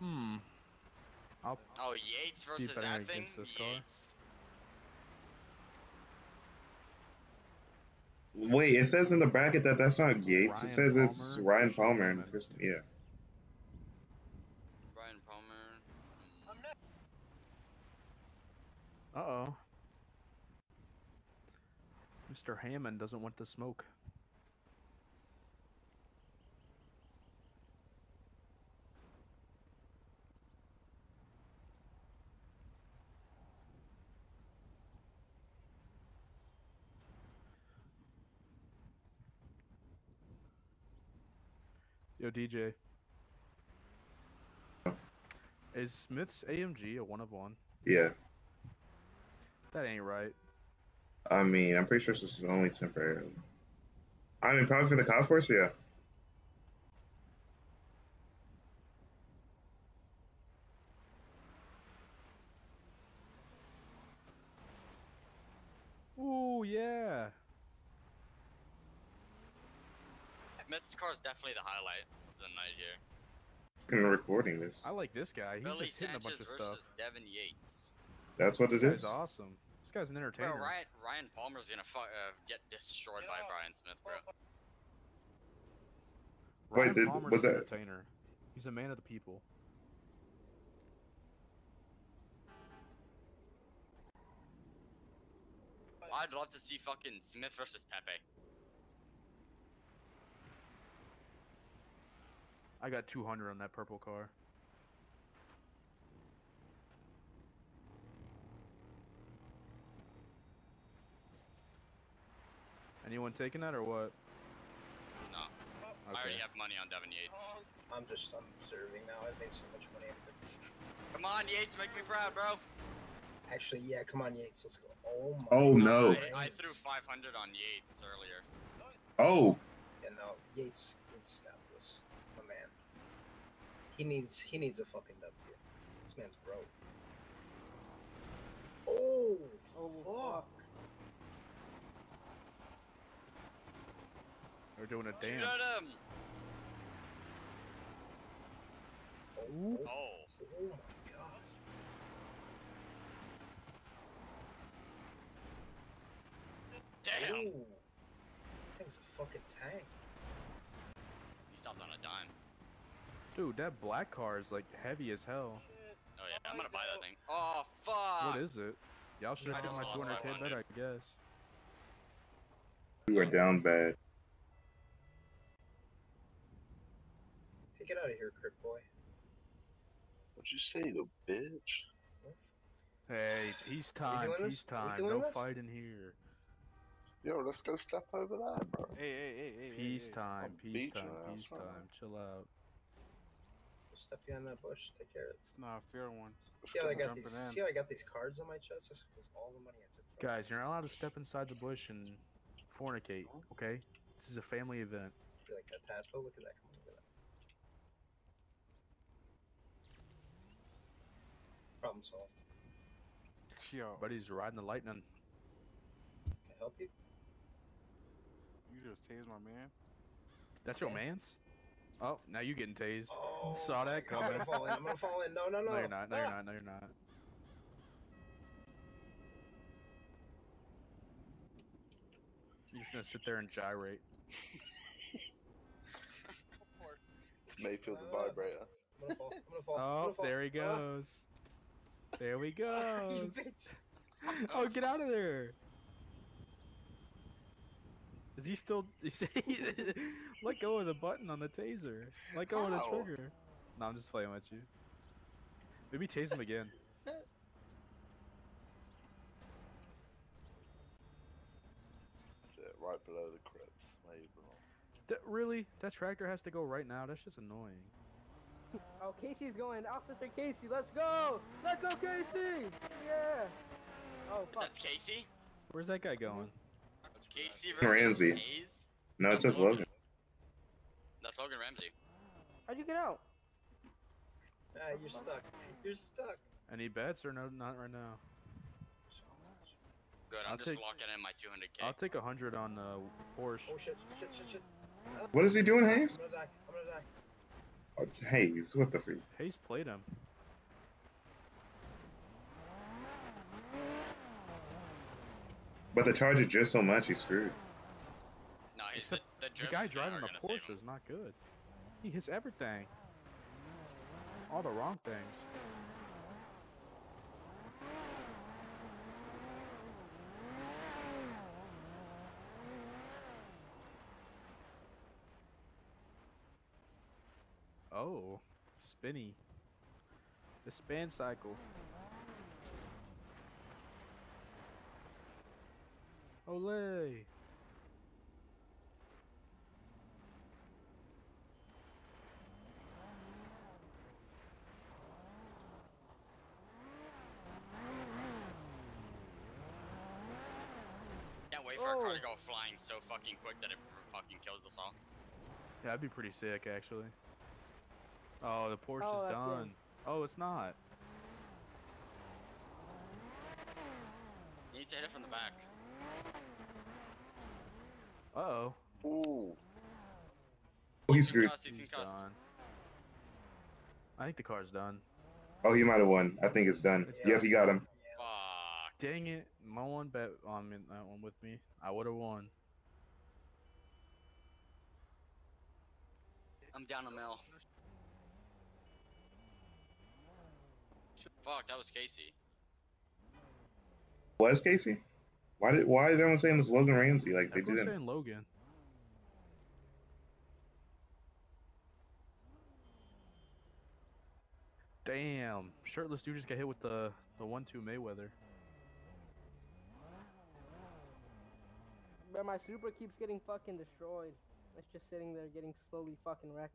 Hmm. I'll Oh, Yates versus better that thing. against this car. Yates. Wait, it says in the bracket that that's not Yates. Ryan it says it's Ryan Palmer and Hammond. Chris. Yeah. Brian Palmer. Uh oh. Mr. Hammond doesn't want to smoke. Yo, DJ. Is Smith's AMG a one of one? Yeah. That ain't right. I mean, I'm pretty sure this is only temporary. I mean, probably for the cop force, yeah. Ooh, yeah. Smith's car is definitely the highlight of the night here. In recording this, I like this guy. He's Billy just hitting a bunch of versus stuff. Devin Yates. that's what this it guy's is. awesome. This guy's an entertainer. Bro, Ryan Ryan Palmer's gonna fu- uh, get destroyed by Brian Smith, bro. Wait, Ryan did- Palmer's was an that- entertainer. He's a man of the people. I'd love to see fucking Smith versus Pepe. I got 200 on that purple car. Anyone taking that or what? No. I already have money on Devin Yates. I'm just I'm observing now. I've made so much money. Come on, Yates, make me proud, bro. Actually, yeah, come on, Yates. Let's go. Oh my. Oh, no. I, I threw 500 on Yates earlier. Oh, Yeah, no, Yates. Yates got this. My man. He needs. He needs a fucking W. This man's broke. Oh, oh fuck. They're doing a Shoot dance. at him. Oh. Oh. Oh my god. Damn. Ooh. Thing's a fucking tank. He stopped on a dime. Dude, that black car is like heavy as hell. Oh yeah, I'm gonna buy that thing. Oh fuck. What is it? Y'all should have taken my 200k bet, I guess. you are down bad. Hey, get out of here, Crip Boy. What'd you say, you bitch? Hey, peace time, peace this? Are we time. No this? fighting here. Yo, let's go step over there, bro. Hey, hey, hey, hey. Peace hey, time, I'll peace time, peace huh? time. Chill out. Step behind that bush. Take care of it. It's not a fair one. See how I got these? in. See how I got these cards on my chest? This was all the money I took. From Guys, you're not allowed to step inside the bush and fornicate, okay? This is a family event. Be like that tattoo. Look at that. Come on, look at that. Problem solved. Yo, Buddy's riding the lightning. Can I help you? you just tased my man. That's your man's? Oh, now you getting tased. Oh, Saw that coming. I'm gonna fall in. I'm gonna fall in. No, no, no. No, you're not. No, you're Ah! not. No, you're not. You're just gonna sit there and gyrate. It's Mayfield the vibrator. I'm gonna fall. I'm gonna fall. I'm Oh, gonna fall. there he Ah! There we go. Oh, get out of there. Is he still? Is he, let go of the button on the taser. Let go of the trigger. No, I'm just playing with you. Maybe tase him again. right below the crypts. Maybe. That, really? That tractor has to go right now? That's just annoying. Oh, Casey's going. Officer Casey, let's go! Let's go, Casey! Yeah! Oh, fuck. That's Casey. Where's that guy going? Casey versus Ramsey. Hayes. No, it says Logan. That's Logan Ramsey. How'd you get out? Ah, you're stuck. You're stuck. Any bets or no? Not right now. Good. I'm I'll just take- locking in my 200k. I'll take hundred on uh, Porsche. Oh shit, shit, shit, shit. What is he doing, Hayes? I'm gonna die. I'm gonna die. Oh, it's Hayes. What the freak? Hayes played him. But the charger just so much, he's screwed. No, he's Except the, the, the guy driving never a Porsche is not good. He hits everything. All the wrong things. Oh, spinny. The span cycle. Olay. Can't wait for a car to Oh. go flying so fucking quick that it fucking kills us all. Yeah, that'd be pretty sick, actually. Oh, the Porsche Oh, is that's good. done. Oh, it's not. You need to hit it from the back. Uh oh. Ooh. Oh, he's screwed. Concussed, he's He's done. I think the car's done. Oh, he might have won. I think it's done. It's Yep, he got him. Fuck. Dang it. My one bet on in that one with me. I would have won. I'm down a mill. Fuck, that was Casey. Was Casey? Why did? Why is everyone saying it's Logan Ramsey? Like they didn't. saying Logan. Damn. Shirtless dude just got hit with the the one two Mayweather. But my super keeps getting fucking destroyed. It's just sitting there getting slowly fucking wrecked.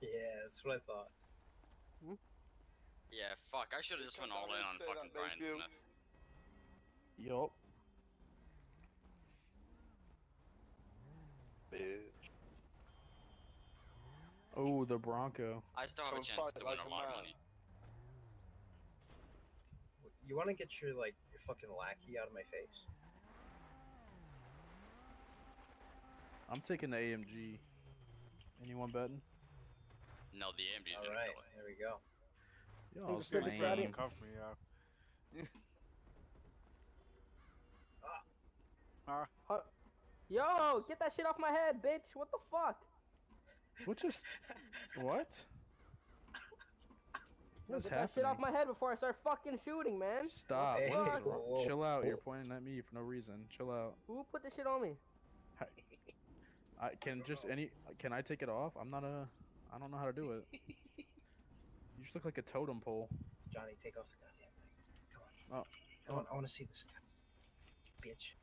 Yeah, that's what I thought. Yeah, fuck. I should have just went all in on fucking Brian Smith. Yup. Bitch. Oh, the Bronco. I still have a chance to win a a lot of money. You want to get your like your fucking lackey out of my face? I'm taking the AMG. Anyone betting? No, the AMG's All gonna right, kill it. there we go. Y'all Think gonna be lame. Cuff me out. Ah. Huh? Yo, get that shit off my head, bitch! What the fuck? What just? What? What's get that shit off my head before I start fucking shooting, man. Stop. Hey, What is whoa, whoa, Chill out. You're pointing at me for no reason. Chill out. Who put this shit on me? I can just any. Can I take it off? I'm not a. I don't know how to do it. You just look like a totem pole. Johnny, take off the goddamn thing. Come on. Oh. I oh. want, I want to see this. Bitch.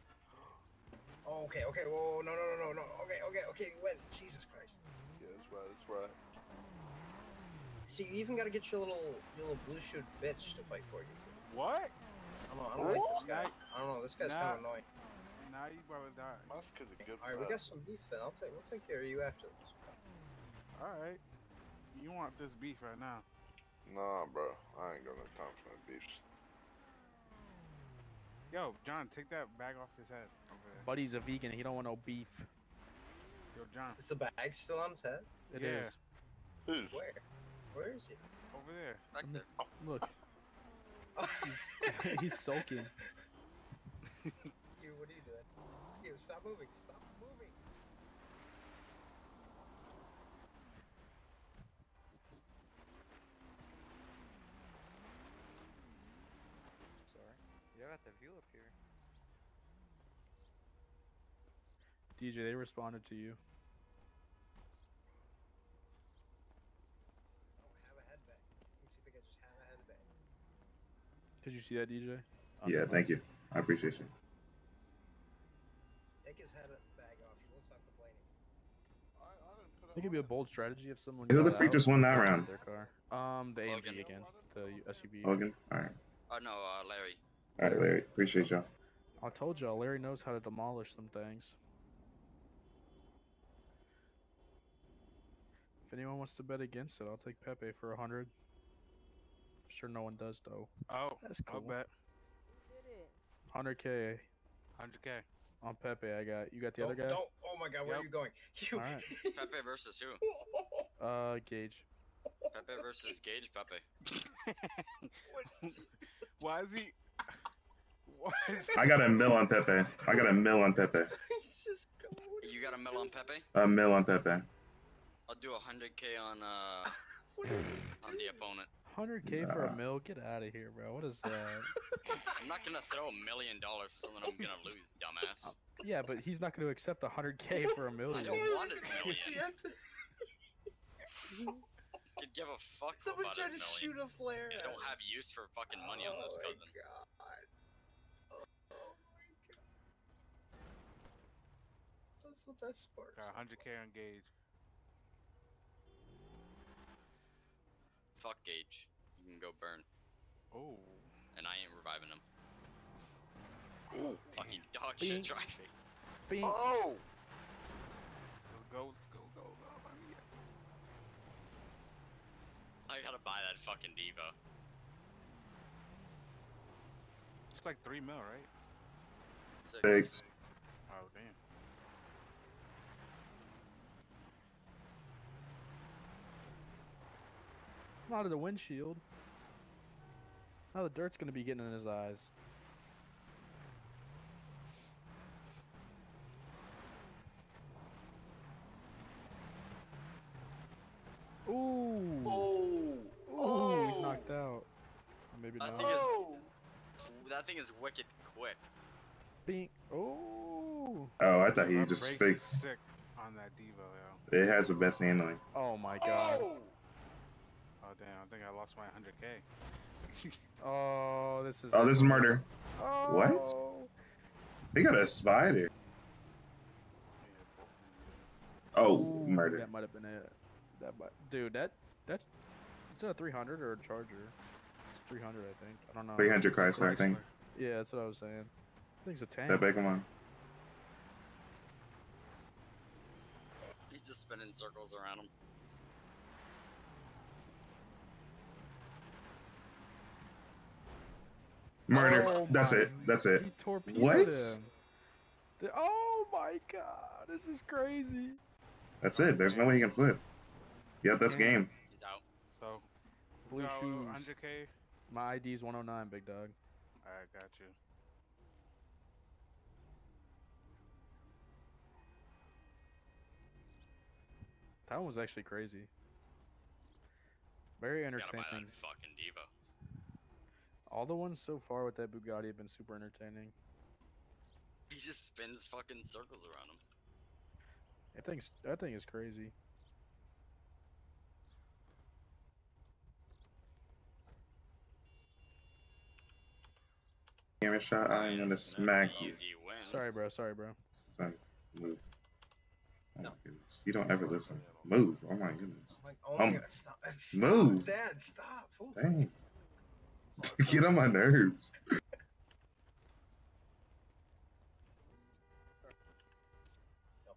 Oh, okay, okay. Whoa, no, no, no, no, no. Okay, okay, okay. When? Jesus Christ. Yeah, that's right. That's right. See, you even got to get your little, your little blue shoot bitch to fight for you. What? I don't know. I don't like this guy. I don't know. This guy's Nah. kind of annoying. Now you about to die. That's because of good All right, we got some beef then. I'll take. We'll take care of you after this. All right. You want this beef right now? Nah, bro. I ain't got no time for that bitch. Yo, John, take that bag off his head. Over there. Buddy's a vegan. He don't want no beef. Yo, John, Is the bag still on his head? It is. Yeah. Who's? Where? Where is he? over there. Back there. Look. He's soaking. You, what are you doing? You, stop moving. Stop moving. Sorry. You got the view up here. DJ, they responded to you. I don't have a headbang. What you think I just have a headbang? Did you see that, DJ? Oh, Yeah, never thank you. I appreciate you. Take his head bag off. He won't stop complaining. I think it'd be a bold strategy if someone. Who the got freak just won that round? Their car. Um, the AMG Logan. again, the SUV. Logan. All right. Oh no, uh, Larry. All right, Larry. Appreciate y'all. I told y'all, Larry knows how to demolish some things. If anyone wants to bet against it, I'll take Pepe for a hundred. Sure, no one does though. Oh, That's I'll cool. bet. Hundred K 100k. on Pepe. I got you. Got the other Don't- guy. don't- oh my god, where are you going? You, All right. Pepe versus who? Uh, Gage. Pepe versus Gage Pepe. Why is he? Why is I got a mill on Pepe. I got a mill on Pepe. You got a mill on Pepe? A mill on Pepe. I'll do a hundred K on uh on the opponent. Hundred K for a Nah. mill? Get out of here, bro. What is that? I'm not gonna throw a million dollars for something I'm gonna lose, dumbass. yeah, but he's not going to accept a hundred K for a I million. don't want his million. Could give a fuck Someone's about trying his to million. shoot a flare. I don't have use for fucking money on this Oh my That's the best part. Got 100k on Gage. Fuck Gage. You can go burn. Oh. And I ain't reviving him. Fucking dog shit driving. Bing. Oh. Let's go, go, go, go. I gotta buy that fucking Devo. It's like three mil, right? Six. Oh damn. Out of the windshield. Now the dirt's going to be getting in his eyes. Ooh. Oh. Ooh, he's oh. knocked out. Or maybe That not. thing is. Oh. That thing is wicked quick. Bing. Oh. Oh, I thought he My just brakes fixed. Sick on that Devo, yo. It has the best handling. Oh my god. Oh damn, I think I lost my 100k. Oh, this is. Oh, this is murder. Oh. What? They got a spider. Oh, Ooh, murder. That might have been it. That might, dude. That that is that a 300 or a Charger? It's 300, I think. I don't know. 300 Chrysler, I think. Yeah, that's what I was saying. I think it's a tank. Pepe, come one. He's just spinning circles around him. Murder. Oh That's it. That's it. What? him. Oh my god, this is crazy. That's it. There's no way he can flip. Yeah, that's game. He's out. So, Blue go shoes. 100k. My ID's 109, big dog. Alright, got you. That one was actually crazy. Very entertaining. Gotta buy that entertaining. fucking Devo. All the ones so far with that Bugatti have been super entertaining. He just spins fucking circles around him. That thing's that thing is crazy. Camera shot. I'm gonna smack you. Easy. Sorry, bro. Sorry, bro. Son, move. Oh my goodness. You don't ever listen. Move. Oh my goodness. Like, oh my Um, god, stop. stop. move. Dad, stop. Fool. Dang. Get on my nerves.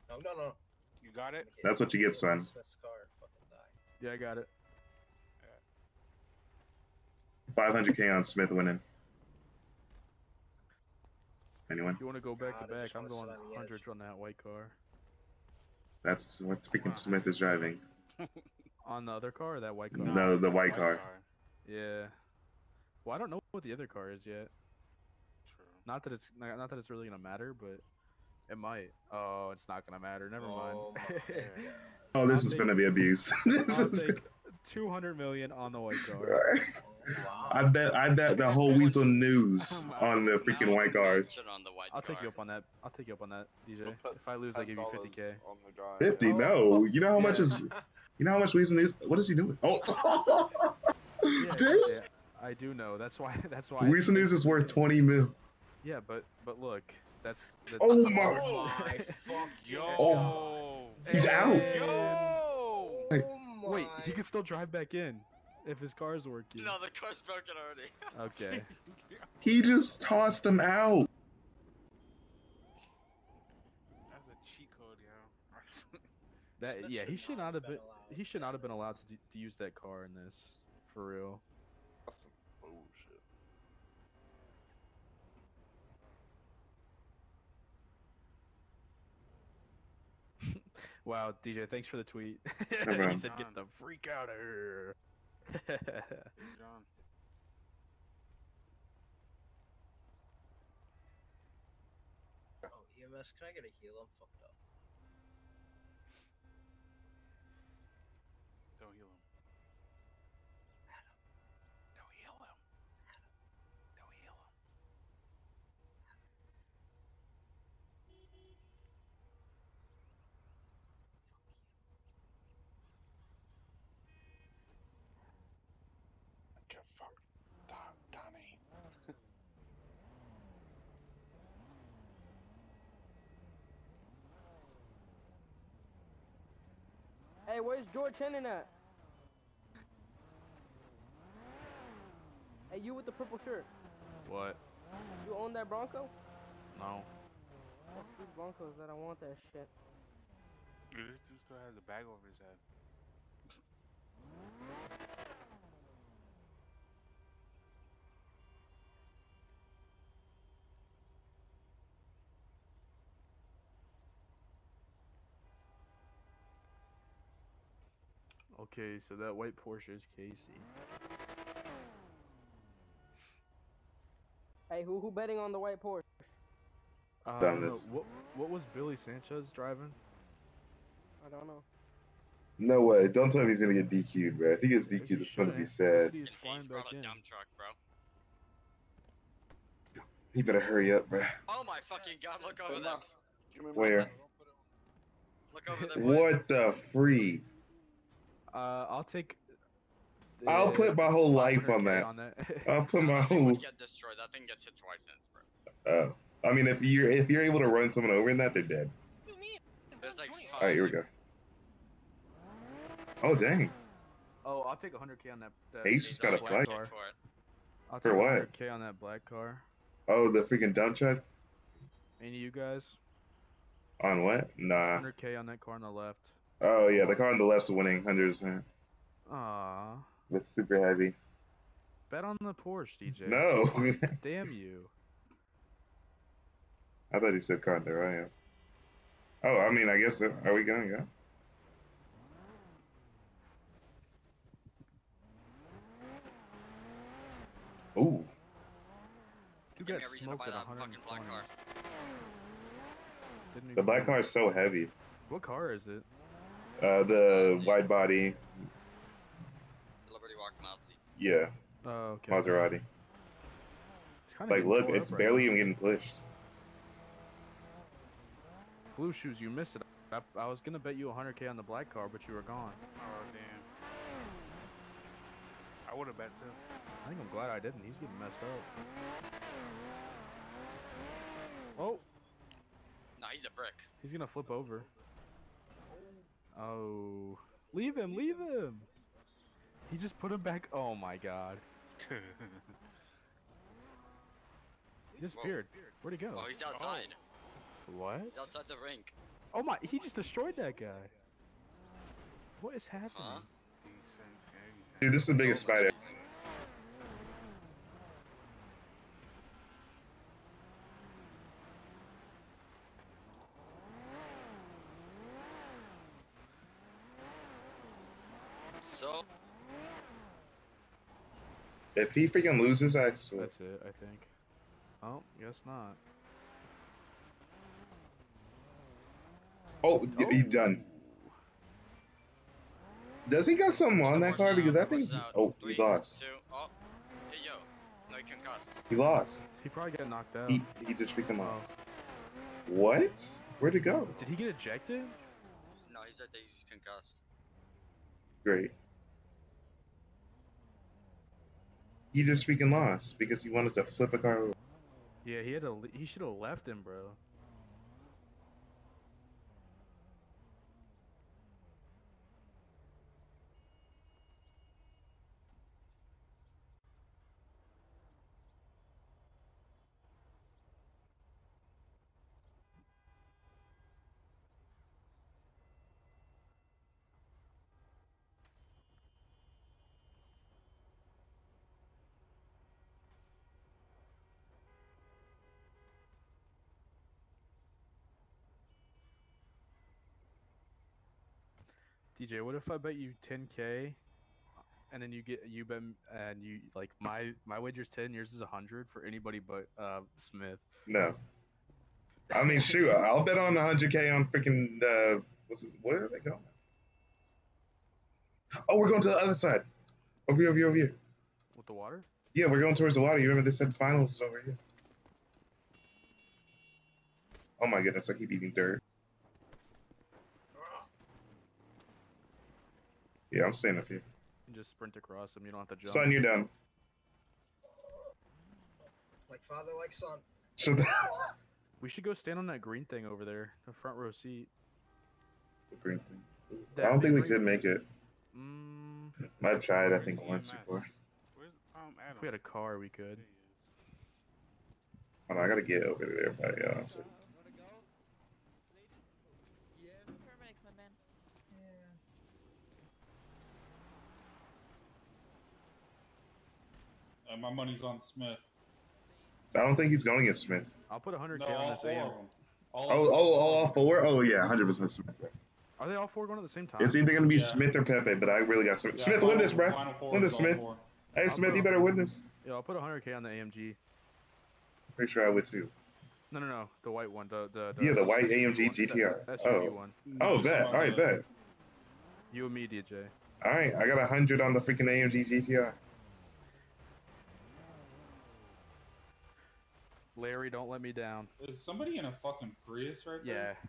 No, no, no. You got it? That's what you get, son. Smith's car, fucking die. Yeah, I got it. 500k on Smith winning. Anyone? If you want to go back God, to back, I'm going 100 on that white car. That's what freaking Smith is driving. On the other car or that white car? No, the white car. Yeah. Well, I don't know what the other car is yet. Not that it's not, not that it's really gonna matter, but it might. Oh, it's not gonna matter. Never Oh mind. Oh, oh this I'll is take- gonna be abuse. This I'll is- take 200 million on the white car. I bet. I bet the whole Weazel News oh on the freaking white car. I'll take you up on that. I'll take you up on that, DJ. If I lose, I give you 50k. Fifty? No. You know how much is? You know how much Weazel News? What is he doing? Oh. Yeah, Dude. yeah. I do know. That's why. That's why. I Recent news is worth 20 mil. Yeah, but but look, that's. The, oh, oh my- Oh my fuck. Yo. Oh. He's out. Yo. Wait. Wait, he can still drive back in if his car's working. No, the car's broken already. Okay. He just tossed him out. That's a cheat code, yo. That yeah, he should not not have have been been. allowed. He should not have been allowed to do, to use that car in this. For real. That's some bullshit. Wow, DJ, thanks for the tweet. No he said, "Get the freak out of here." John. Oh, EMS, can I get a heal? I'm fucked up. Don't heal him. Don't heal him. Don't heal him. Get fucked. Don, Donnie. Hey, where's George Hennon at? Hey, you with the purple shirt. what? You own that Bronco? No. Fuck these Broncos that I want that shit. Dude, This dude still has a bag over his head. Okay, so that white Porsche is Casey. Hey, who who betting on the white Porsche? Uh, Damn what what was Billy Sanchez driving? I don't know. No way. Don't tell me he's gonna get DQ'd, bro. If he gets DQ'd, it's gonna be sad. He was And flying he's brought a in. dump truck, bro. He better hurry up, bro. Oh my fucking god, look over there. Give me my Where? Look over there. What the free? Uh, I'll take. I'll uh, put my whole life on that. On that. I'll put my whole. would get destroyed. That thing gets hit twice in its bro. Oh, I mean, if you're if you're able to run someone over in that, they're dead. There's like five. All right, here we go. Oh dang! oh, I'll take 100k on that. that Ace just got a black flag. car. For it. I'll take For what? 100k on that black car. Oh, the freaking dump truck. Any of you guys? On what? Nah. 100k on that car on the left. Oh yeah, the car on the left's winning, hundred percent. Aw. That's super heavy. Bet on the Porsche, DJ. No. Damn you. I thought he said car on the right. Oh, I mean, I guess so. Are we going? Yeah. Ooh. You Give got me a smoked at that fucking black 120. car. The even black car is so heavy. What car is it? Uh, the wide body, The Liberty Walk Mousy. yeah, Oh, okay. Maserati. It's kinda Like, look, it's right barely now. even getting pushed. Blue shoes, you missed it. I, I was gonna bet you 100k on the black car, but you were gone. Oh damn. I would have bet too. I think I'm glad I didn't. He's getting messed up. Oh, Nah, he's a brick. he's gonna flip over. Oh, leave him, leave him. He just put him back. Oh my god, he disappeared. Where'd he go? Oh, he's outside. Oh. What? He's outside the rink. Oh my, he just destroyed that guy. What is happening? Huh? Dude, this is the biggest spider. So, If he freaking loses, I swear. That's it, I think. Oh, guess not. Oh, y- he's oh. done. Does he got something on that car? Because that thing's. Oh, he's lost. two, oh, hey yo, no, he. He lost. He probably got knocked out. He he just freaking oh. lost. What? Where'd it go? Did he get ejected? No, he's right there. He's just concussed. Great. He just freaking lost because he wanted to flip a car. Yeah, he had to. He should have left him, bro. DJ, what if I bet you 10k, and then you get you bet and you like my my wager's 10, yours is 100 for anybody but uh Smith. No. I mean, shoot, I'll bet on 100k on freaking. Uh, what's where are they going? Oh, we're going to the other side. Over here, over here, over here. With the water? Yeah, we're going towards the water. You remember they said finals is over here. Oh my goodness, I keep eating dirt. Yeah, I'm staying with here. You just sprint across them. You don't have to jump. Son, you're done. Like father, like son. Shut the We should go stand on that green thing over there, the front row seat. The green thing. I don't think we could make it. Mm, I've tried, I think, once before. Where's um Adam? if we had a car, we could. Hold on, I gotta get over there by uh, so Paramedics, my man. Uh, my money's on Smith. I don't think he's going against Smith. I'll put 100k No, on all this four AM. All Oh, oh, all four? Oh, yeah, 100% Smith. Are they all four going at the same time? It's either gonna be Yeah. Smith or Pepe, but I really got Smith. Yeah, Smith, win this, bro. final Win this, Smith. four. Hey, I'll Smith, you better win this. Yeah, I'll put 100k on the AMG. Pretty sure I would too. No, no, no, the white one. The the, the Yeah, the white AMG one, the GTR. SUV Oh. one. Oh, bet. All right, bet. You and me, DJ. All right, I got 100 on the freaking AMG GTR. Larry, don't let me down. Is somebody in a fucking Prius right there? Yeah.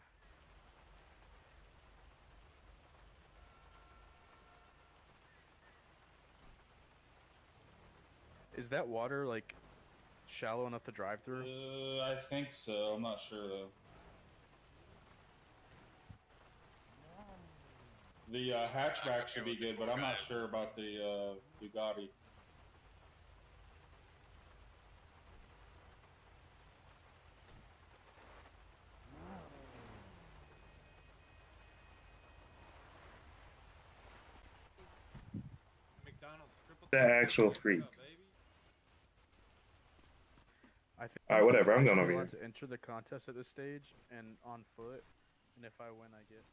Is that water like shallow enough to drive through? Uh, I think so. I'm not sure though. The uh, hatchback should be good, but I'm not sure about the uh, Bugatti. The actual freak. I think. All right, whatever, I'm going over here. to enter the contest at this stage and on foot, and if I win, I get.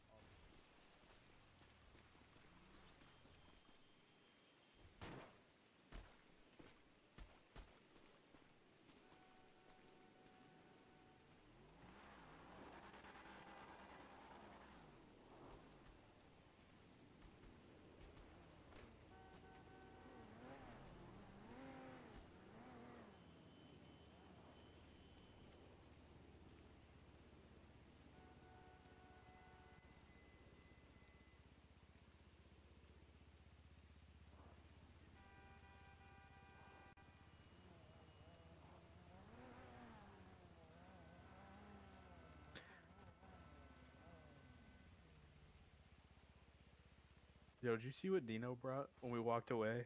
Yo, did you see what Dino brought when we walked away?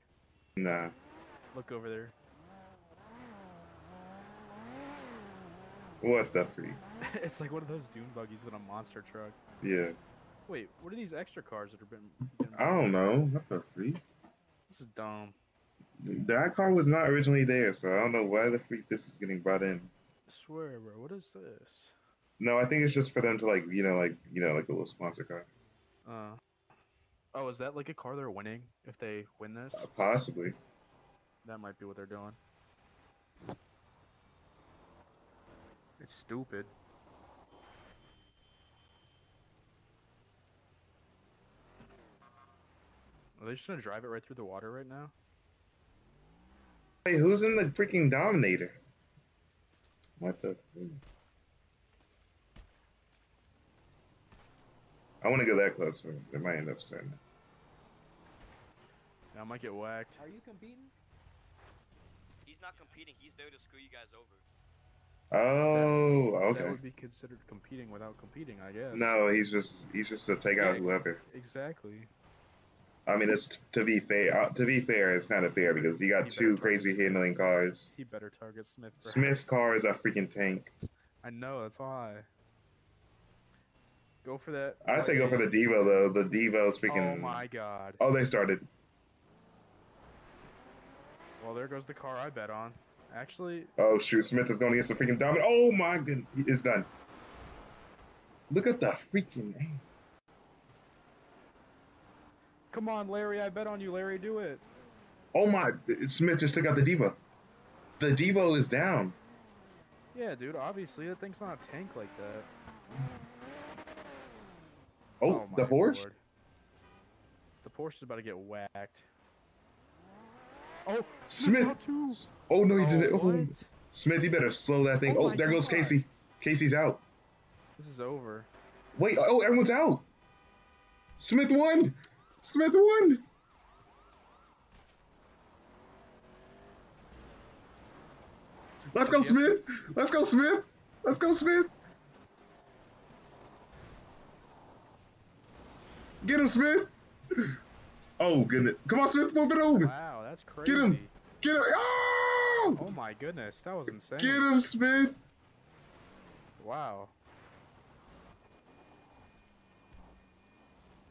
Nah. Look over there. What the freak? it's like one of those dune buggies with a monster truck. Yeah. Wait, what are these extra cars that have been? been I don't know. What the freak? This is dumb. That car was not originally there, so I don't know why the freak this is getting brought in. I swear, bro. What is this? No, I think it's just for them to like, you know, like you know, like a little sponsor car. Uh. Oh, is that like a car they're winning? If they win this, Uh, possibly. that might be what they're doing. It's stupid. Are they just gonna drive it right through the water right now? Hey, who's in the freaking Dominator? What the? I want to go that close. but It might end up starting. Yeah, I might get whacked. Are you competing? he's not competing. He's there to screw you guys over. Oh, That okay. would be considered competing without competing, I guess. No, he's just he's just to take out whoever. Exactly. I mean, it's to be fair. Uh, to be fair, it's kind of fair because he got He two better crazy handling cars. He better target Smith. For Smith's car is a freaking tank. I know, that's why. Go for that. I say go for the Devo though. The Devo's freaking. Oh my god. Oh, they started. Well, there goes the car I bet on. Actually, Oh shoot, Smith is going against the freaking dominant. Oh my god, it's done. Look at the freaking. come on, Larry. I bet on you, Larry. Do it. Oh my, Smith just took out the Devo. The Devo is down. Yeah, dude. Obviously, that thing's not a tank like that. Oh, oh, the my Porsche. lord. The Porsche is about to get whacked. Oh, Smith. Oh no, he didn't. Oh, Oh. Smith, you better slow that thing. Oh Oh, there goes Casey. Casey's out. This is over. Wait, oh, everyone's out. Smith won. Smith won. Let's go, Smith. Let's go, Smith. Let's go, Smith. Get him, Smith. Oh goodness! Come on, Smith, move it over. Wow, that's crazy. Get him. Get him. Oh! Oh my goodness, that was insane. Get him, Smith. Wow.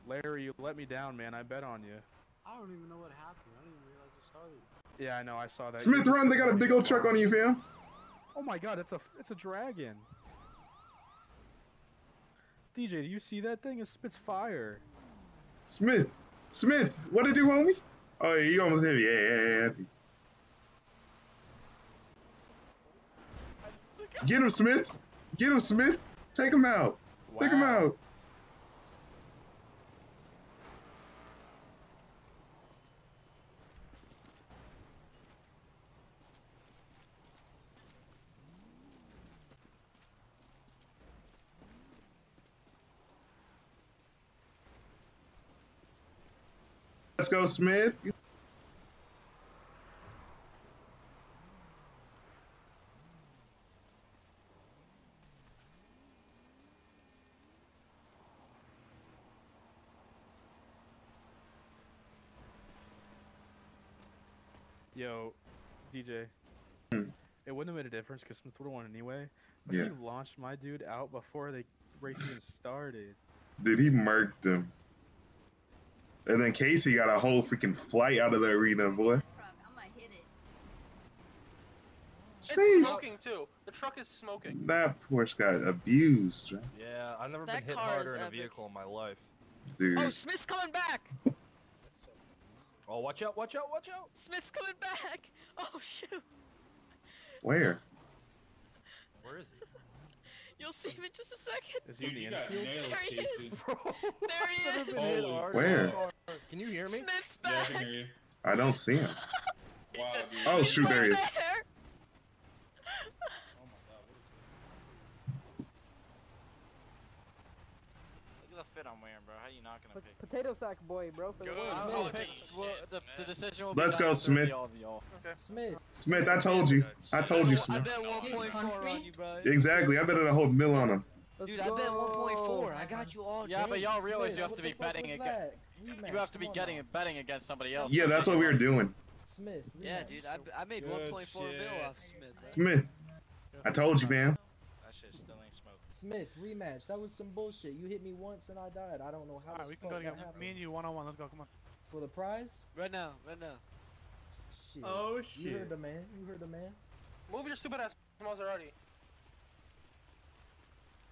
Larry, you let me down, man. I bet on you. I don't even know what happened. I didn't even realize it started. Yeah, I know. I saw that. Smith, run! They got a big old truck on you, fam. Oh my god, it's a it's a dragon. DJ, do you see that thing? It spits fire. Smith, Smith, what did you want me? Oh, yeah, you almost hit me. Yeah, yeah, yeah. Get him, Smith. Get him, Smith. Take him out. Take him out. Let's go, Smith. Yo, DJ. Hmm. It wouldn't have made a difference because Smith would have won anyway. But Yeah. he launched my dude out before the race even started. Dude, he murked him. And then Casey got a whole freaking flight out of the arena, boy. It's Sheesh. smoking too. The truck is smoking. That Porsche got abused, right? Yeah, I've never That been hit harder is in a vehicle in my life. dude. Oh, Smith's coming back. Oh, watch out, watch out, watch out! Smith's coming back. Oh shoot. Where? Where is he? You'll see him in just a second. Is he in Dude, the you got infield? There he is. There he is. Holy Where? Can you hear me? Smith's Yeah, I can hear you. I don't see him. Wow, oh, dude. Oh, shoot, there he is. There. Oh Look at the fit I'm wearing, bro. How you not gonna pick? Potato sack boy, bro. For the win. Smith. pick. Well, the, the decision will Let's be go, mine after Smith. all y'all. Smith. Smith, I told you. I told you, I Smith. bet 1.4 on you, bro. Exactly. I betted a whole mill on him. Let's Dude, I bet 1.4. I got you all. Yeah, but y'all realize you have to be betting against. against. You have to be getting betting against somebody else. Yeah, that's what we were doing. Smith. Yeah, dude, I, I made Good 1.4 shit. mil off Smith. Bro. Smith, I told you, man. That shit still ain't smoking. Smith rematch. That was some bullshit. You hit me once and I died. I don't know how. Alright, the we can go that together. happened. Me and you one on one. Let's go. Come on. For the prize? Right now, right now. Shit. Oh, shit. You heard the man. You heard the man. Move your stupid ass Maserati.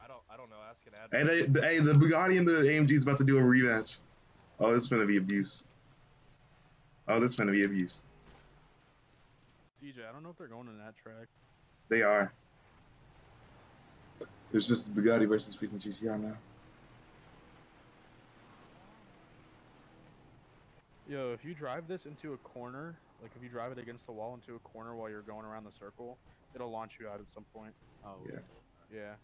I don't, I don't know. Ask an ad. Hey, they, the, hey, the Bugatti and the AMG is about to do a rematch. Oh, this is gonna be abuse. Oh, this is gonna be abuse. DJ, I don't know if they're going on that track. They are. It's just Bugatti versus freaking GTR now. Yo, if you drive this into a corner, like if you drive it against the wall into a corner while you're going around the circle, it'll launch you out at some point. Oh, Yeah. Yeah.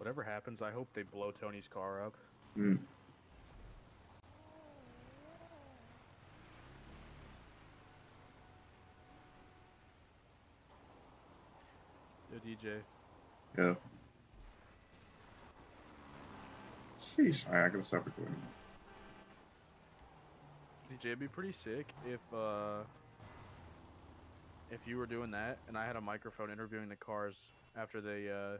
Whatever happens, I hope they blow Tony's car up. Mm. Yo, DJ. Yeah. Sheesh. Alright, I gotta stop recording. DJ, it'd be pretty sick if uh if you were doing that and I had a microphone interviewing the cars after they uh